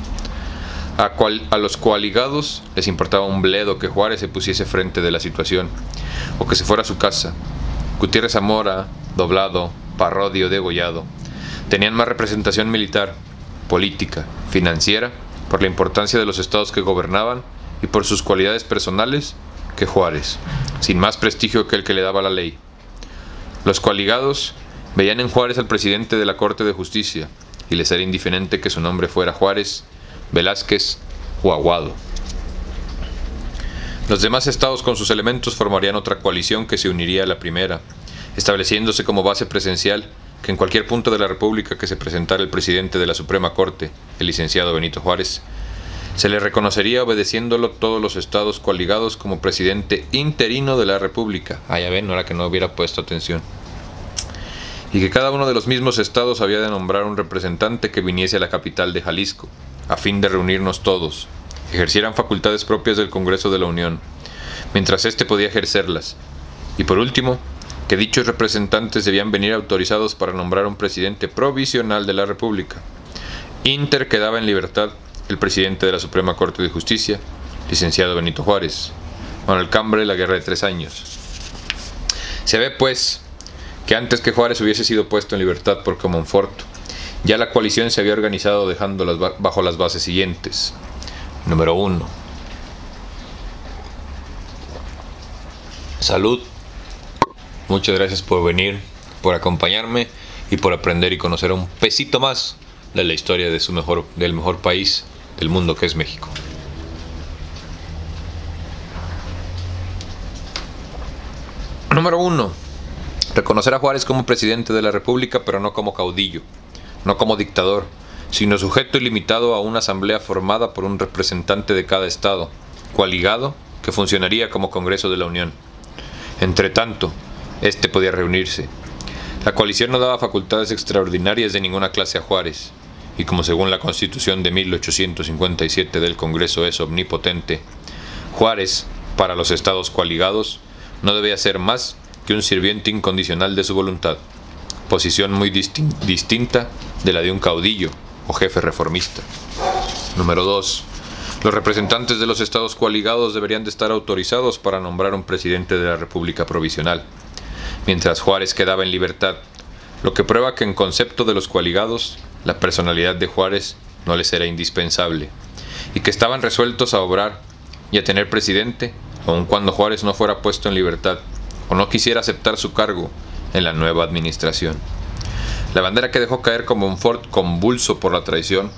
A, a, los coaligados les importaba un bledo que Juárez se pusiese frente de la situación, o que se fuera a su casa. Gutiérrez Zamora, Doblado, Parrodio, Degollado, tenían más representación militar, política, financiera, por la importancia de los estados que gobernaban y por sus cualidades personales que Juárez, sin más prestigio que el que le daba la ley. Los coaligados veían en Juárez al presidente de la Corte de Justicia y les era indiferente que su nombre fuera Juárez, Velázquez o Aguado. Los demás estados con sus elementos formarían otra coalición que se uniría a la primera, estableciéndose como base presencial que en cualquier punto de la República que se presentara el presidente de la Suprema Corte, el licenciado Benito Juárez, se le reconocería obedeciéndolo todos los estados coaligados como presidente interino de la República. Ah, ya ven, no era que no hubiera puesto atención. Y que cada uno de los mismos estados había de nombrar un representante que viniese a la capital de Jalisco, a fin de reunirnos todos, ejercieran facultades propias del Congreso de la Unión, mientras éste podía ejercerlas. Y por último, que dichos representantes debían venir autorizados para nombrar un presidente provisional de la República. Inter quedaba en libertad el presidente de la Suprema Corte de Justicia, licenciado Benito Juárez. Manuel Cambre, la guerra de tres años. Se ve, pues, que antes que Juárez hubiese sido puesto en libertad por Comonfort, ya la coalición se había organizado dejándolas bajo las bases siguientes. Número 1. Salud. Muchas gracias por venir, por acompañarme y por aprender y conocer un pesito más de la historia de su mejor, del mejor país del mundo que es México. Número uno, reconocer a Juárez como presidente de la República, pero no como caudillo, no como dictador, sino sujeto ilimitado a una asamblea formada por un representante de cada estado, coaligado, que funcionaría como Congreso de la Unión. Entre tanto, este podía reunirse. La coalición no daba facultades extraordinarias de ninguna clase a Juárez, y como según la Constitución de 1857 del Congreso es omnipotente, Juárez, para los estados coaligados, no debía ser más que un sirviente incondicional de su voluntad, posición muy distinta de la de un caudillo o jefe reformista. Número 2. Los representantes de los estados coaligados deberían de estar autorizados para nombrar un presidente de la República Provisional, mientras Juárez quedaba en libertad, lo que prueba que en concepto de los coaligados la personalidad de Juárez no les era indispensable, y que estaban resueltos a obrar y a tener presidente, aun cuando Juárez no fuera puesto en libertad o no quisiera aceptar su cargo en la nueva administración. La bandera que dejó caer como un fort convulso por la traición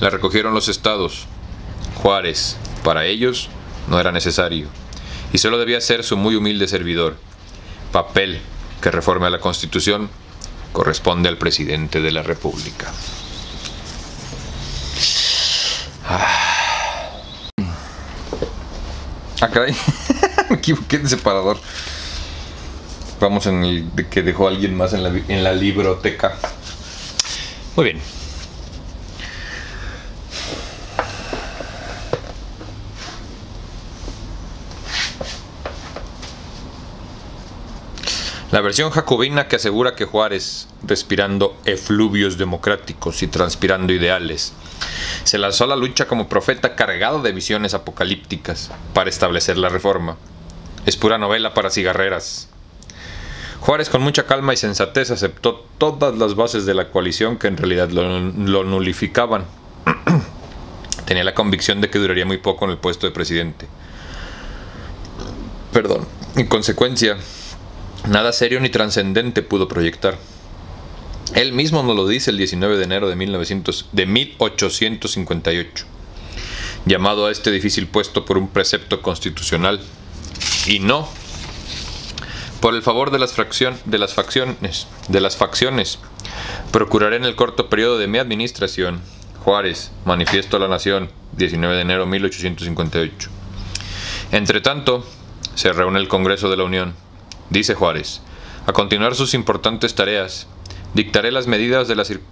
la recogieron los estados. Juárez, para ellos, no era necesario, y solo debía ser su muy humilde servidor. Papel que reforme a la Constitución corresponde al presidente de la República. Ah, ah caray. Me equivoqué de separador. Vamos en el que dejó alguien más en la, en la libroteca. Muy bien. La versión jacobina que asegura que Juárez, respirando efluvios democráticos y transpirando ideales, se lanzó a la lucha como profeta cargado de visiones apocalípticas para establecer la reforma. Es pura novela para cigarreras. Juárez con mucha calma y sensatez aceptó todas las bases de la coalición que en realidad lo, nulificaban. Tenía la convicción de que duraría muy poco en el puesto de presidente. Perdón. En consecuencia, Nada serio ni trascendente pudo proyectar. Él mismo nos lo dice el 19 de enero de, 1900, de 1858, llamado a este difícil puesto por un precepto constitucional, y no por el favor de las, fracción, de las facciones, de las facciones. Procuraré en el corto periodo de mi administración, Juárez, Manifiesto a la Nación, 19 de enero de 1858. Entre tanto, se reúne el Congreso de la Unión Dice Juárez, a continuar sus importantes tareas, dictaré las medidas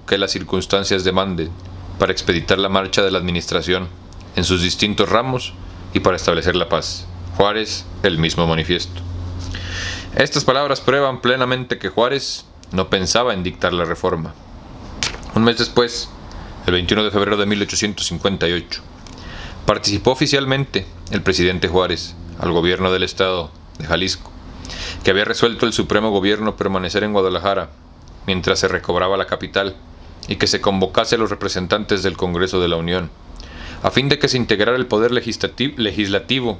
que las circunstancias demanden para expeditar la marcha de la Administración en sus distintos ramos y para establecer la paz. Juárez, el mismo manifiesto. Estas palabras prueban plenamente que Juárez no pensaba en dictar la reforma. Un mes después, el 21 de febrero de 1858, participó oficialmente el presidente Juárez al gobierno del estado de Jalisco que había resuelto el Supremo Gobierno permanecer en Guadalajara mientras se recobraba la capital y que se convocase a los representantes del Congreso de la Unión, a fin de que se integrara el poder legislativo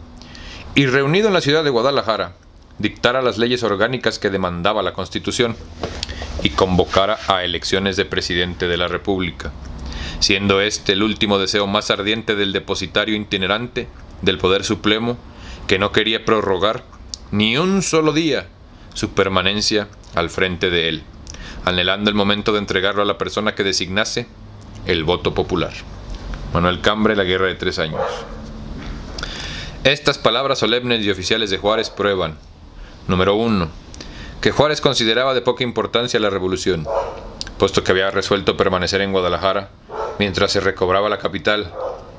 y reunido en la ciudad de Guadalajara, dictara las leyes orgánicas que demandaba la Constitución y convocara a elecciones de presidente de la República, siendo este el último deseo más ardiente del depositario itinerante del Poder Supremo que no quería prorrogar ni un solo día su permanencia al frente de él, anhelando el momento de entregarlo a la persona que designase el voto popular. Manuel Cambre, La Guerra de Tres Años. Estas palabras solemnes y oficiales de Juárez prueban, número uno, que Juárez consideraba de poca importancia la revolución, puesto que había resuelto permanecer en Guadalajara mientras se recobraba la capital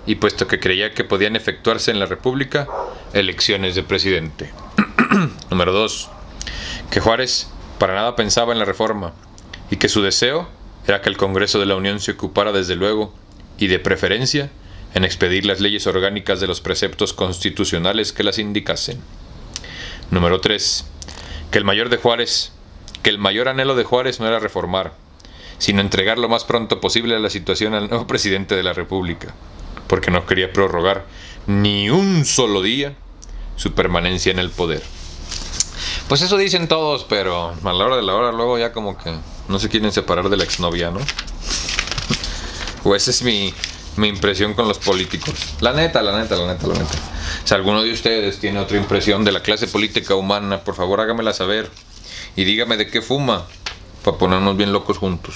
y puesto que creía que podían efectuarse en la República elecciones de presidente. Número 2. Que Juárez para nada pensaba en la reforma y que su deseo era que el Congreso de la Unión se ocupara desde luego y de preferencia en expedir las leyes orgánicas de los preceptos constitucionales que las indicasen. Número 3. Que el mayor de Juárez, que el mayor anhelo de Juárez no era reformar, sino entregar lo más pronto posible la situación al nuevo presidente de la República, porque no quería prorrogar ni un solo día su permanencia en el poder. Pues eso dicen todos, pero a la hora de la hora luego ya como que no se quieren separar de la exnovia, ¿no? o esa es mi, mi impresión con los políticos. La neta, la neta, la neta, la neta. Si alguno de ustedes tiene otra impresión de la clase política humana, por favor hágamela saber. Y dígame de qué fuma, para ponernos bien locos juntos.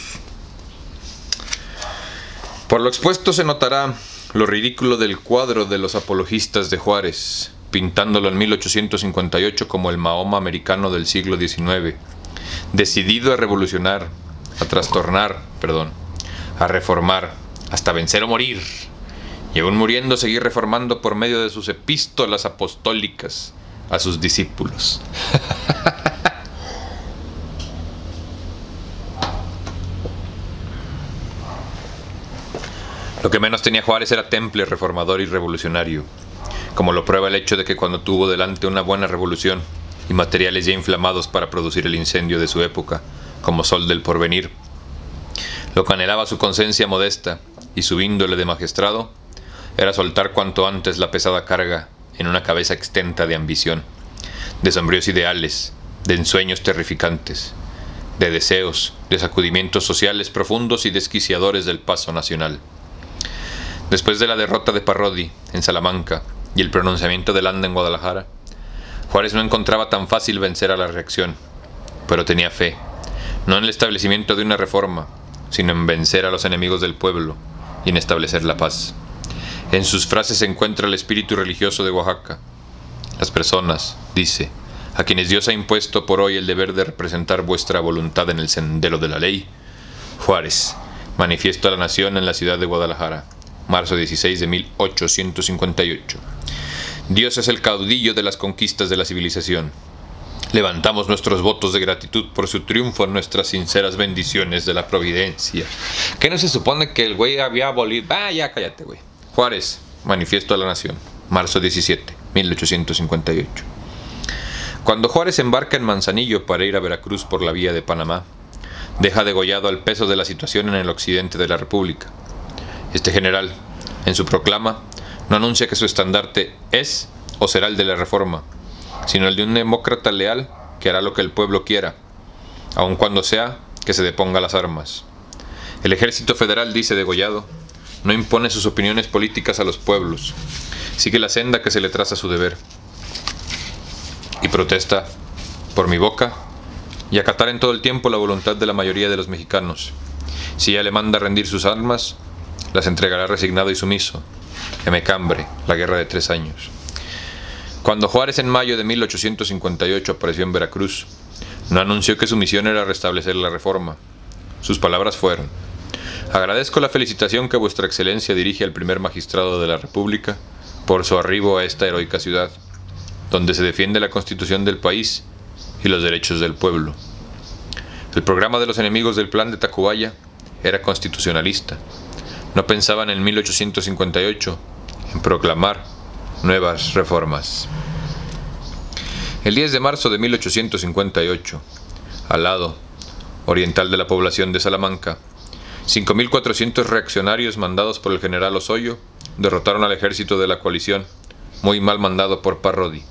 Por lo expuesto se notará lo ridículo del cuadro de los apologistas de Juárez, pintándolo en 1858 como el Mahoma americano del siglo XIX, decidido a revolucionar, a trastornar, perdón, a reformar, hasta vencer o morir, y aún muriendo seguir reformando por medio de sus epístolas apostólicas a sus discípulos. Lo que menos tenía Juárez era temple reformador y revolucionario como lo prueba el hecho de que cuando tuvo delante una buena revolución y materiales ya inflamados para producir el incendio de su época, como sol del porvenir, lo que anhelaba su conciencia modesta y su índole de magistrado era soltar cuanto antes la pesada carga en una cabeza extenta de ambición, de sombríos ideales, de ensueños terrificantes, de deseos, de sacudimientos sociales profundos y desquiciadores del paso nacional. Después de la derrota de Parrodi en Salamanca y el pronunciamiento del Landa en Guadalajara, Juárez no encontraba tan fácil vencer a la reacción, pero tenía fe, no en el establecimiento de una reforma, sino en vencer a los enemigos del pueblo y en establecer la paz. En sus frases se encuentra el espíritu religioso de Oaxaca. Las personas, dice, a quienes Dios ha impuesto por hoy el deber de representar vuestra voluntad en el sendero de la ley. Juárez, manifiesto a la nación en la ciudad de Guadalajara, marzo 16 de 1858. Dios es el caudillo de las conquistas de la civilización. Levantamos nuestros votos de gratitud por su triunfo, nuestras sinceras bendiciones de la providencia. ¿Qué no se supone que el güey había abolido? Ah, ya cállate, güey. Juárez, Manifiesto a la Nación, marzo 17, 1858. Cuando Juárez embarca en Manzanillo para ir a Veracruz por la vía de Panamá, deja degollado al peso de la situación en el occidente de la República. Este general, en su proclama, no anuncia que su estandarte es o será el de la reforma, sino el de un demócrata leal que hará lo que el pueblo quiera, aun cuando sea que se deponga las armas. El ejército federal, dice Degollado, no impone sus opiniones políticas a los pueblos, sigue la senda que se le traza su deber. Y protesta, por mi boca, y acatar en todo el tiempo la voluntad de la mayoría de los mexicanos. Si ella le manda rendir sus armas, las entregará resignado y sumiso. Que me cambre la guerra de tres años. Cuando Juárez en mayo de 1858 apareció en Veracruz, no anunció que su misión era restablecer la reforma. Sus palabras fueron, agradezco la felicitación que vuestra excelencia dirige al primer magistrado de la República por su arribo a esta heroica ciudad, donde se defiende la constitución del país y los derechos del pueblo. El programa de los enemigos del plan de Tacubaya era constitucionalista. No pensaban en 1858 en proclamar nuevas reformas. El 10 de marzo de 1858, al lado oriental de la población de Salamanca, 5.400 reaccionarios mandados por el general Osoyo derrotaron al ejército de la coalición, muy mal mandado por Parrodi,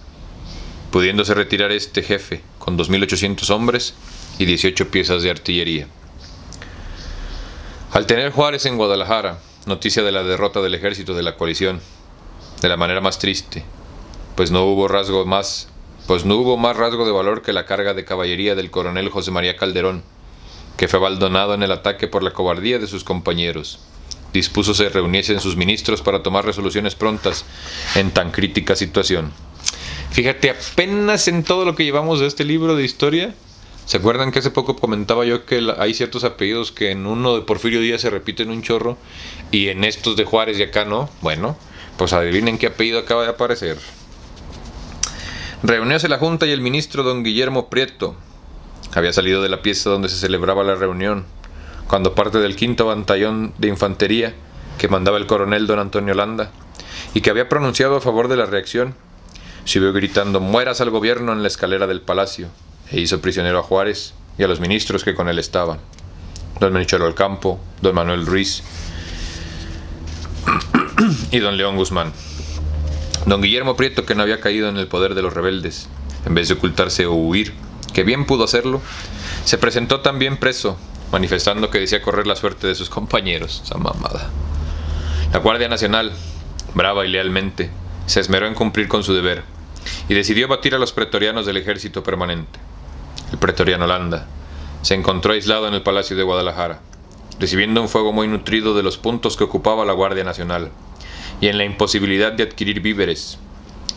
pudiéndose retirar este jefe con 2.800 hombres y 18 piezas de artillería. Al tener Juárez en Guadalajara, noticia de la derrota del ejército de la coalición, de la manera más triste, pues no hubo rasgo más, pues no hubo más rasgo de valor que la carga de caballería del coronel José María Calderón, que fue abandonado en el ataque por la cobardía de sus compañeros. Dispuso se reuniesen sus ministros para tomar resoluciones prontas en tan crítica situación. Fíjate, apenas en todo lo que llevamos de este libro de historia, ¿se acuerdan que hace poco comentaba yo que hay ciertos apellidos que en uno de Porfirio Díaz se repiten un chorro y en estos de Juárez y acá no? Bueno, pues adivinen qué apellido acaba de aparecer. Reunióse la Junta y el ministro don Guillermo Prieto. Había salido de la pieza donde se celebraba la reunión, cuando parte del quinto batallón de infantería que mandaba el coronel don Antonio Landa, y que había pronunciado a favor de la reacción, se vio gritando mueras al gobierno en la escalera del palacio, e hizo prisionero a Juárez y a los ministros que con él estaban, don Menichero Campo, don Manuel Ruiz, y don León Guzmán. Don Guillermo Prieto, que no había caído en el poder de los rebeldes, en vez de ocultarse o huir, que bien pudo hacerlo, se presentó también preso, manifestando que decía correr la suerte de sus compañeros. Esa mamada. La Guardia Nacional, brava y lealmente, se esmeró en cumplir con su deber y decidió batir a los pretorianos del ejército permanente. El pretoriano Landa se encontró aislado en el Palacio de Guadalajara, recibiendo un fuego muy nutrido de los puntos que ocupaba la Guardia Nacional y en la imposibilidad de adquirir víveres.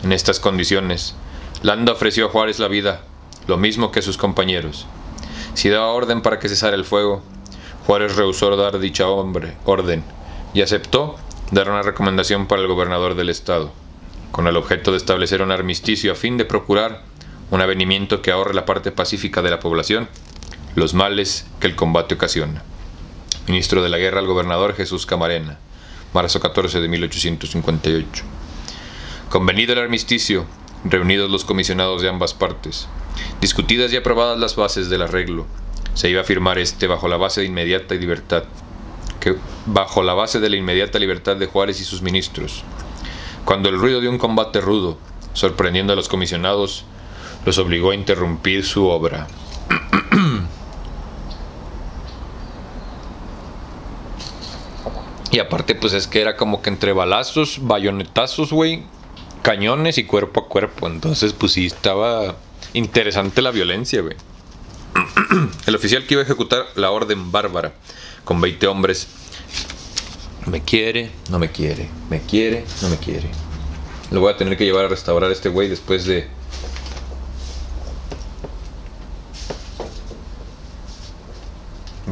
En estas condiciones, Landa ofreció a Juárez la vida, lo mismo que a sus compañeros. Si daba orden para que cesara el fuego, Juárez rehusó dar dicha hombre, orden y aceptó dar una recomendación para el gobernador del estado, con el objeto de establecer un armisticio a fin de procurar un avenimiento que ahorre la parte pacífica de la población los males que el combate ocasiona. Ministro de la Guerra al gobernador Jesús Camarena marzo 14 de 1858. Convenido el armisticio, reunidos los comisionados de ambas partes, discutidas y aprobadas las bases del arreglo, se iba a firmar este bajo la base de inmediata libertad, que bajo la base de la inmediata libertad de Juárez y sus ministros. Cuando el ruido de un combate rudo, sorprendiendo a los comisionados, los obligó a interrumpir su obra. Y aparte, pues es que era como que entre balazos, bayonetazos, güey, cañones y cuerpo a cuerpo. Entonces, pues sí, estaba interesante la violencia, güey. El oficial que iba a ejecutar la orden bárbara con 20 hombres. Me quiere, no me quiere. Me quiere, no me quiere. Lo voy a tener que llevar a restaurar este güey después de...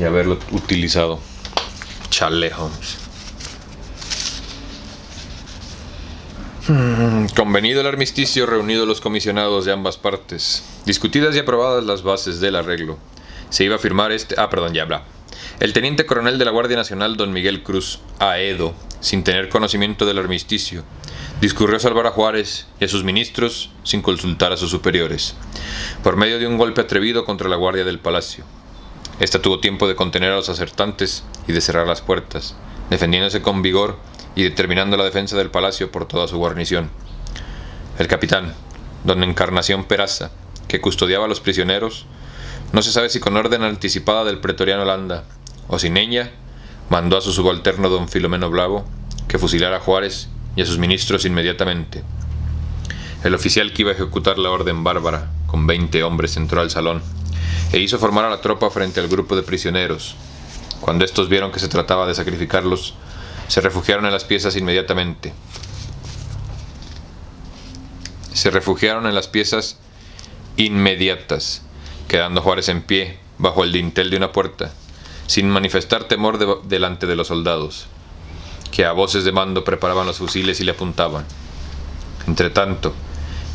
Y haberlo utilizado. Chale, Holmes. Hmm, convenido el armisticio, reunidos los comisionados de ambas partes, discutidas y aprobadas las bases del arreglo, se iba a firmar este... Ah, perdón, ya habla. El teniente coronel de la Guardia Nacional, don Miguel Cruz Aedo, sin tener conocimiento del armisticio, discurrió salvar a Juárez y a sus ministros sin consultar a sus superiores, por medio de un golpe atrevido contra la guardia del palacio. Esta tuvo tiempo de contener a los acertantes y de cerrar las puertas, defendiéndose con vigor y determinando la defensa del palacio por toda su guarnición. El capitán, don Encarnación Peraza, que custodiaba a los prisioneros, no se sabe si con orden anticipada del pretoriano Landa o sin ella, mandó a su subalterno don Filomeno Blavo que fusilara a Juárez y a sus ministros inmediatamente. El oficial que iba a ejecutar la orden bárbara, con veinte hombres, entró al salón e hizo formar a la tropa frente al grupo de prisioneros. Cuando estos vieron que se trataba de sacrificarlos, se refugiaron en las piezas inmediatamente. Se refugiaron en las piezas inmediatas, quedando Juárez en pie, bajo el dintel de una puerta, sin manifestar temor delante de los soldados, que a voces de mando preparaban los fusiles y le apuntaban. Entretanto,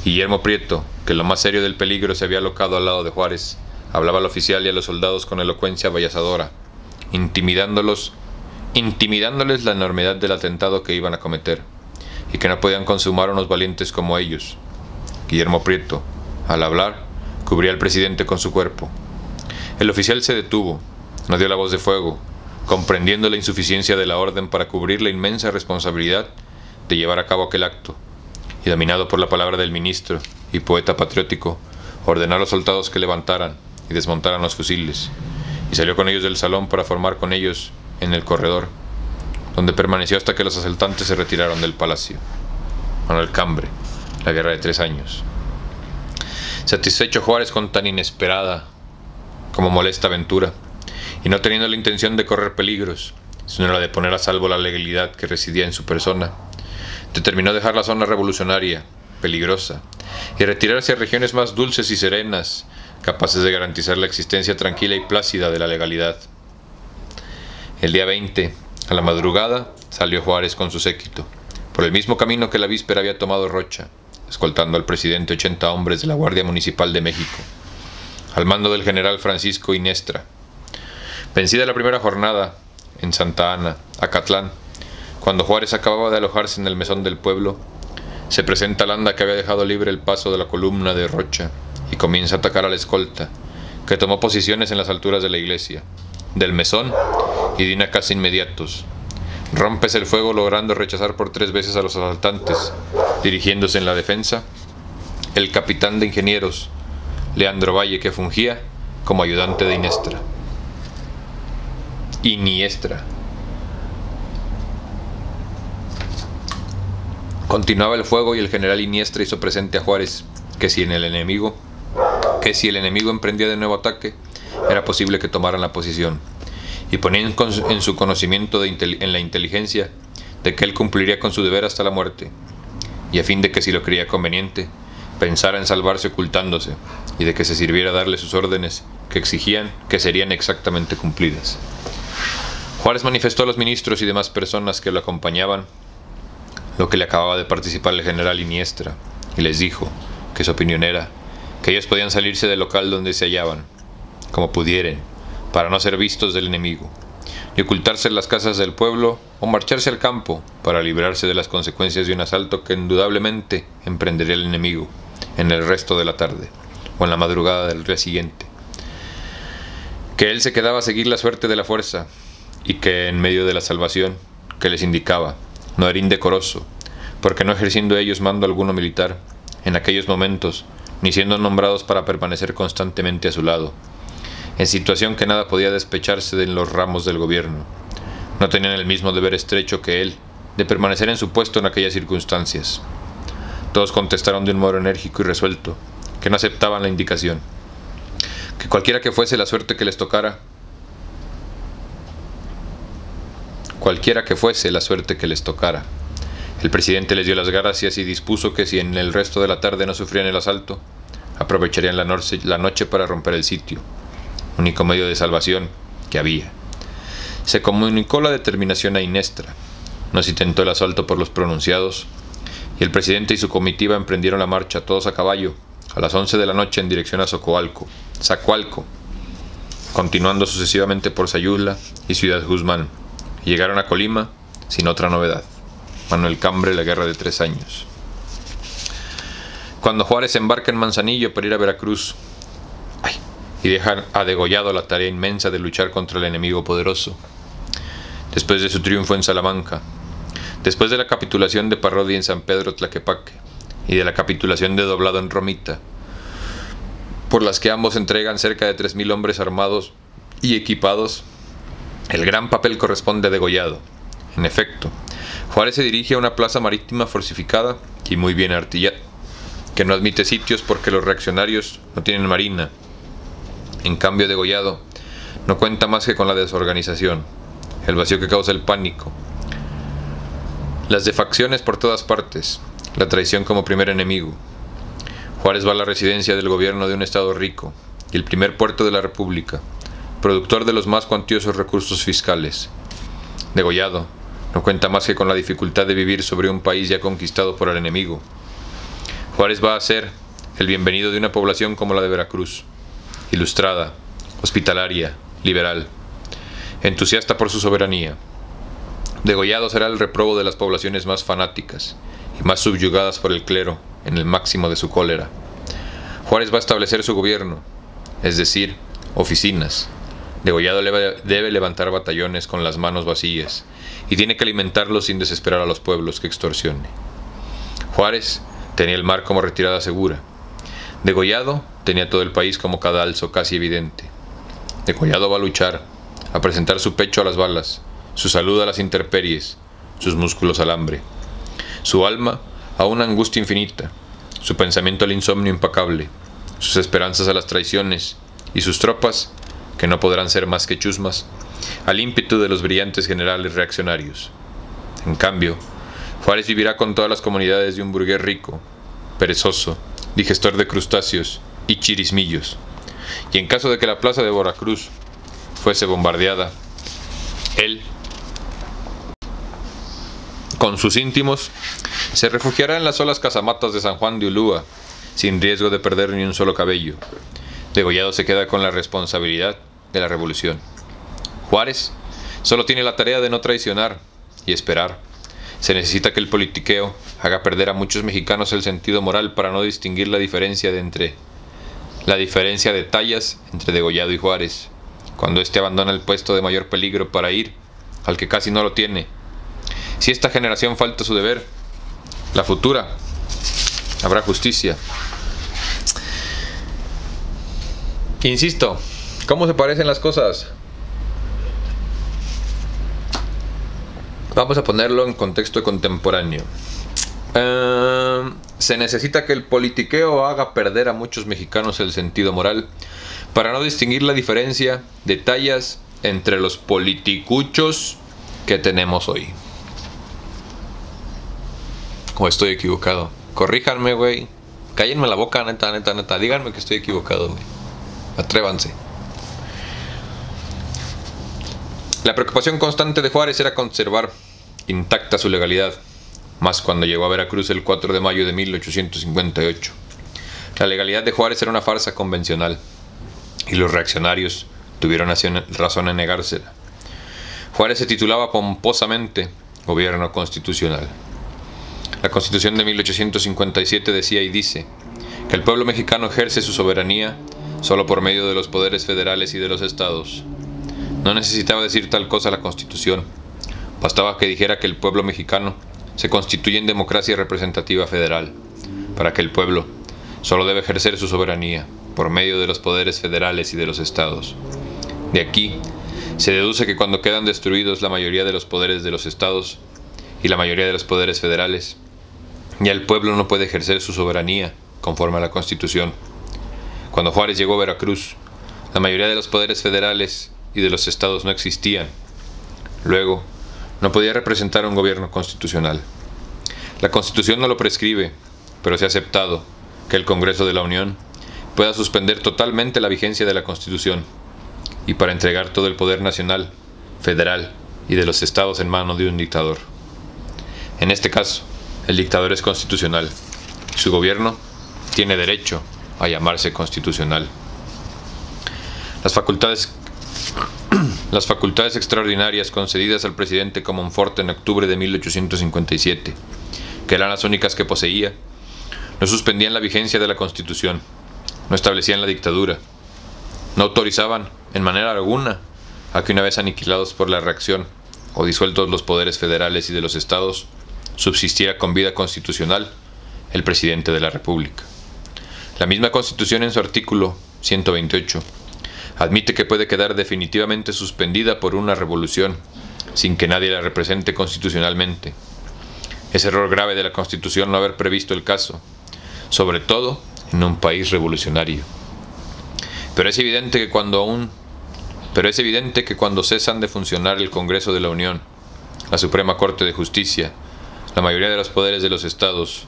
Guillermo Prieto, que lo más serio del peligro se había alocado al lado de Juárez, hablaba al oficial y a los soldados con elocuencia vallazadora, intimidándolos intimidándoles la enormidad del atentado que iban a cometer, y que no podían consumar unos valientes como ellos. Guillermo Prieto, al hablar, cubría al presidente con su cuerpo. El oficial se detuvo, no dio la voz de fuego, comprendiendo la insuficiencia de la orden para cubrir la inmensa responsabilidad de llevar a cabo aquel acto, y dominado por la palabra del ministro y poeta patriótico, ordenó a los soldados que levantaran y desmontaran los fusiles, y salió con ellos del salón para formar con ellos en el corredor, donde permaneció hasta que los asaltantes se retiraron del palacio. Manuel Cambre, la guerra de tres años. Satisfecho Juárez con tan inesperada como molesta aventura, y no teniendo la intención de correr peligros, sino la de poner a salvo la legalidad que residía en su persona, determinó dejar la zona revolucionaria, peligrosa, y retirarse a regiones más dulces y serenas, capaces de garantizar la existencia tranquila y plácida de la legalidad. El día 20, a la madrugada, salió Juárez con su séquito, por el mismo camino que la víspera había tomado Rocha, escoltando al presidente 80 hombres de la Guardia Municipal de México, al mando del general Francisco Inestra. Vencida la primera jornada en Santa Ana, Acatlán, cuando Juárez acababa de alojarse en el mesón del pueblo, se presenta Landa que había dejado libre el paso de la columna de Rocha y comienza a atacar a la escolta, que tomó posiciones en las alturas de la iglesia, del mesón y de casi inmediatos. Rompes el fuego logrando rechazar por tres veces a los asaltantes, dirigiéndose en la defensa. El capitán de ingenieros, Leandro Valle, que fungía como ayudante de Inestra. Iniestra. Continuaba el fuego y el general Iniestra hizo presente a Juárez que si en el enemigo, que si el enemigo emprendía de nuevo ataque, era posible que tomaran la posición y ponían en su conocimiento de en la inteligencia de que él cumpliría con su deber hasta la muerte, y a fin de que si lo creía conveniente, pensara en salvarse ocultándose, y de que se sirviera darle sus órdenes que exigían que serían exactamente cumplidas. Juárez manifestó a los ministros y demás personas que lo acompañaban lo que le acababa de participar el general Iniestra, y les dijo que su opinión era que ellos podían salirse del local donde se hallaban, como pudieren, para no ser vistos del enemigo, y ocultarse en las casas del pueblo o marcharse al campo para librarse de las consecuencias de un asalto que indudablemente emprendería el enemigo en el resto de la tarde o en la madrugada del día siguiente. Que él se quedaba a seguir la suerte de la fuerza y que en medio de la salvación que les indicaba no era indecoroso, porque no ejerciendo ellos mando alguno militar en aquellos momentos, ni siendo nombrados para permanecer constantemente a su lado, en situación que nada podía despecharse de los ramos del gobierno. No tenían el mismo deber estrecho que él de permanecer en su puesto en aquellas circunstancias. Todos contestaron de un modo enérgico y resuelto, que no aceptaban la indicación, que cualquiera que fuese la suerte que les tocara, cualquiera que fuese la suerte que les tocara. El presidente les dio las gracias y dispuso que si en el resto de la tarde no sufrían el asalto, aprovecharían la, noche, para romper el sitio único medio de salvación que había. Se comunicó la determinación a Inestra. No se intentó el asalto por los pronunciados, y el presidente y su comitiva emprendieron la marcha, todos a caballo, a las 11 de la noche en dirección a Socoalco, Zacualco, continuando sucesivamente por Sayula y Ciudad Guzmán. Llegaron a Colima sin otra novedad. Manuel Cambre, la guerra de tres años. Cuando Juárez embarca en Manzanillo para ir a Veracruz y dejar a degollado la tarea inmensa de luchar contra el enemigo poderoso. Después de su triunfo en Salamanca, después de la capitulación de Parrodi en San Pedro Tlaquepaque y de la capitulación de Doblado en Romita, por las que ambos entregan cerca de 3.000 hombres armados y equipados, el gran papel corresponde a Degollado. En efecto, Juárez se dirige a una plaza marítima fortificada y muy bien artillada, que no admite sitios porque los reaccionarios no tienen marina. En cambio, Degollado no cuenta más que con la desorganización, el vacío que causa el pánico, las defacciones por todas partes, la traición como primer enemigo. Juárez va a la residencia del gobierno de un estado rico y el primer puerto de la República, productor de los más cuantiosos recursos fiscales. Degollado no cuenta más que con la dificultad de vivir sobre un país ya conquistado por el enemigo. Juárez va a ser el bienvenido de una población como la de Veracruz, ilustrada, hospitalaria, liberal, entusiasta por su soberanía. Degollado será el reprobo de las poblaciones más fanáticas y más subyugadas por el clero en el máximo de su cólera. Juárez va a establecer su gobierno, es decir, oficinas, Degollado debe levantar batallones con las manos vacías y tiene que alimentarlos sin desesperar a los pueblos que extorsione. Juárez tenía el mar como retirada segura. Degollado tenía todo el país como cadalso casi evidente. Degollado va a luchar, a presentar su pecho a las balas, su salud a las interperies, sus músculos al hambre, su alma a una angustia infinita, su pensamiento al insomnio impacable, sus esperanzas a las traiciones y sus tropas que no podrán ser más que chusmas, al ímpetu de los brillantes generales reaccionarios. En cambio, Juárez vivirá con todas las comunidades de un burgués rico, perezoso, digestor de crustáceos y chirismillos. Y en caso de que la plaza de Veracruz fuese bombardeada, él, con sus íntimos, se refugiará en las solas casamatas de San Juan de Ulúa, sin riesgo de perder ni un solo cabello. Degollado se queda con la responsabilidad de la revolución. Juárez solo tiene la tarea de no traicionar y esperar. Se necesita que el politiqueo haga perder a muchos mexicanos el sentido moral para no distinguir la diferencia de entre la diferencia de tallas entre Degollado y Juárez, cuando éste abandona el puesto de mayor peligro para ir al que casi no lo tiene. Si esta generación falta su deber, la futura habrá justicia. Insisto, ¿cómo se parecen las cosas? Vamos a ponerlo en contexto contemporáneo. Eh, se necesita que el politiqueo haga perder a muchos mexicanos el sentido moral para no distinguir la diferencia de tallas entre los politicuchos que tenemos hoy. ¿O estoy equivocado? Corríjanme, güey. Cállenme la boca, neta, neta, neta. Díganme que estoy equivocado, güey. Atrévanse. La preocupación constante de Juárez era conservar intacta su legalidad, más cuando llegó a Veracruz el 4 de mayo de 1858. La legalidad de Juárez era una farsa convencional, y los reaccionarios tuvieron razón en negársela. Juárez se titulaba pomposamente Gobierno Constitucional. La Constitución de 1857 decía y dice que el pueblo mexicano ejerce su soberanía solo por medio de los poderes federales y de los estados. No necesitaba decir tal cosa la Constitución, Bastaba que dijera que el pueblo mexicano se constituye en democracia representativa federal, para que el pueblo solo debe ejercer su soberanía por medio de los poderes federales y de los estados. De aquí se deduce que cuando quedan destruidos la mayoría de los poderes de los estados y la mayoría de los poderes federales, ya el pueblo no puede ejercer su soberanía conforme a la Constitución. Cuando Juárez llegó a Veracruz, la mayoría de los poderes federales y de los estados no existían. Luego, no podía representar un gobierno constitucional. La Constitución no lo prescribe, pero se ha aceptado que el Congreso de la Unión pueda suspender totalmente la vigencia de la Constitución y para entregar todo el poder nacional, federal y de los estados en manos de un dictador. En este caso, El dictador es constitucional. Su gobierno tiene derecho a llamarse constitucional. Las facultades, las facultades extraordinarias concedidas al presidente Comonfort en octubre de 1857, que eran las únicas que poseía, no suspendían la vigencia de la Constitución, no establecían la dictadura, no autorizaban, en manera alguna, a que una vez aniquilados por la reacción o disueltos los poderes federales y de los estados, subsistiera con vida constitucional el presidente de la República. La misma Constitución en su artículo 128 admite que puede quedar definitivamente suspendida por una revolución sin que nadie la represente constitucionalmente. Es error grave de la Constitución no haber previsto el caso, sobre todo en un país revolucionario. Pero es evidente que cuando aún pero es evidente que cuando cesan de funcionar el Congreso de la Unión, la Suprema Corte de Justicia, la mayoría de los poderes de los estados,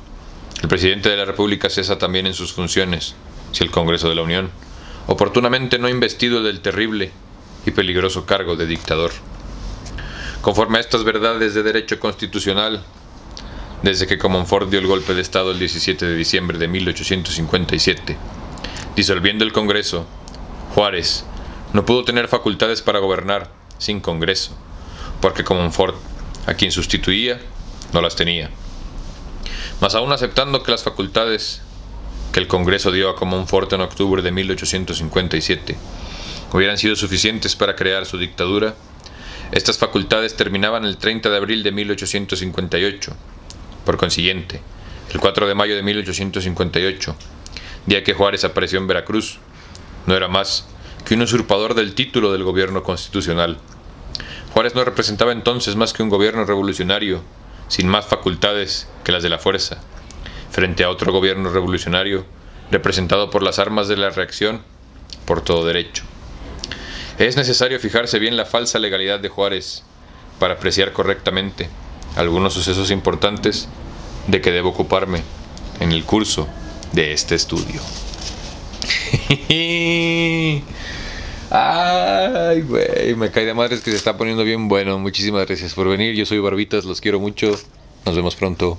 el presidente de la República cesa también en sus funciones, si el Congreso de la Unión, oportunamente no investido del terrible y peligroso cargo de dictador. Conforme a estas verdades de derecho constitucional, desde que Comonfort dio el golpe de Estado el 17 de diciembre de 1857, disolviendo el Congreso, Juárez no pudo tener facultades para gobernar sin Congreso, porque Comonfort, a quien sustituía, no las tenía. Mas aún aceptando que las facultades que el Congreso dio a Comonfort en octubre de 1857 hubieran sido suficientes para crear su dictadura, estas facultades terminaban el 30 de abril de 1858. Por consiguiente, el 4 de mayo de 1858, día que Juárez apareció en Veracruz, no era más que un usurpador del título del gobierno constitucional. Juárez no representaba entonces más que un gobierno revolucionario, sin más facultades que las de la fuerza, frente a otro gobierno revolucionario, representado por las armas de la reacción, por todo derecho. Es necesario fijarse bien la falsa legalidad de Juárez para apreciar correctamente algunos sucesos importantes de que debo ocuparme en el curso de este estudio. Ay, güey, me cae de madres que se está poniendo bien bueno. Muchísimas gracias por venir. Yo soy Barbitas, los quiero mucho. Nos vemos pronto.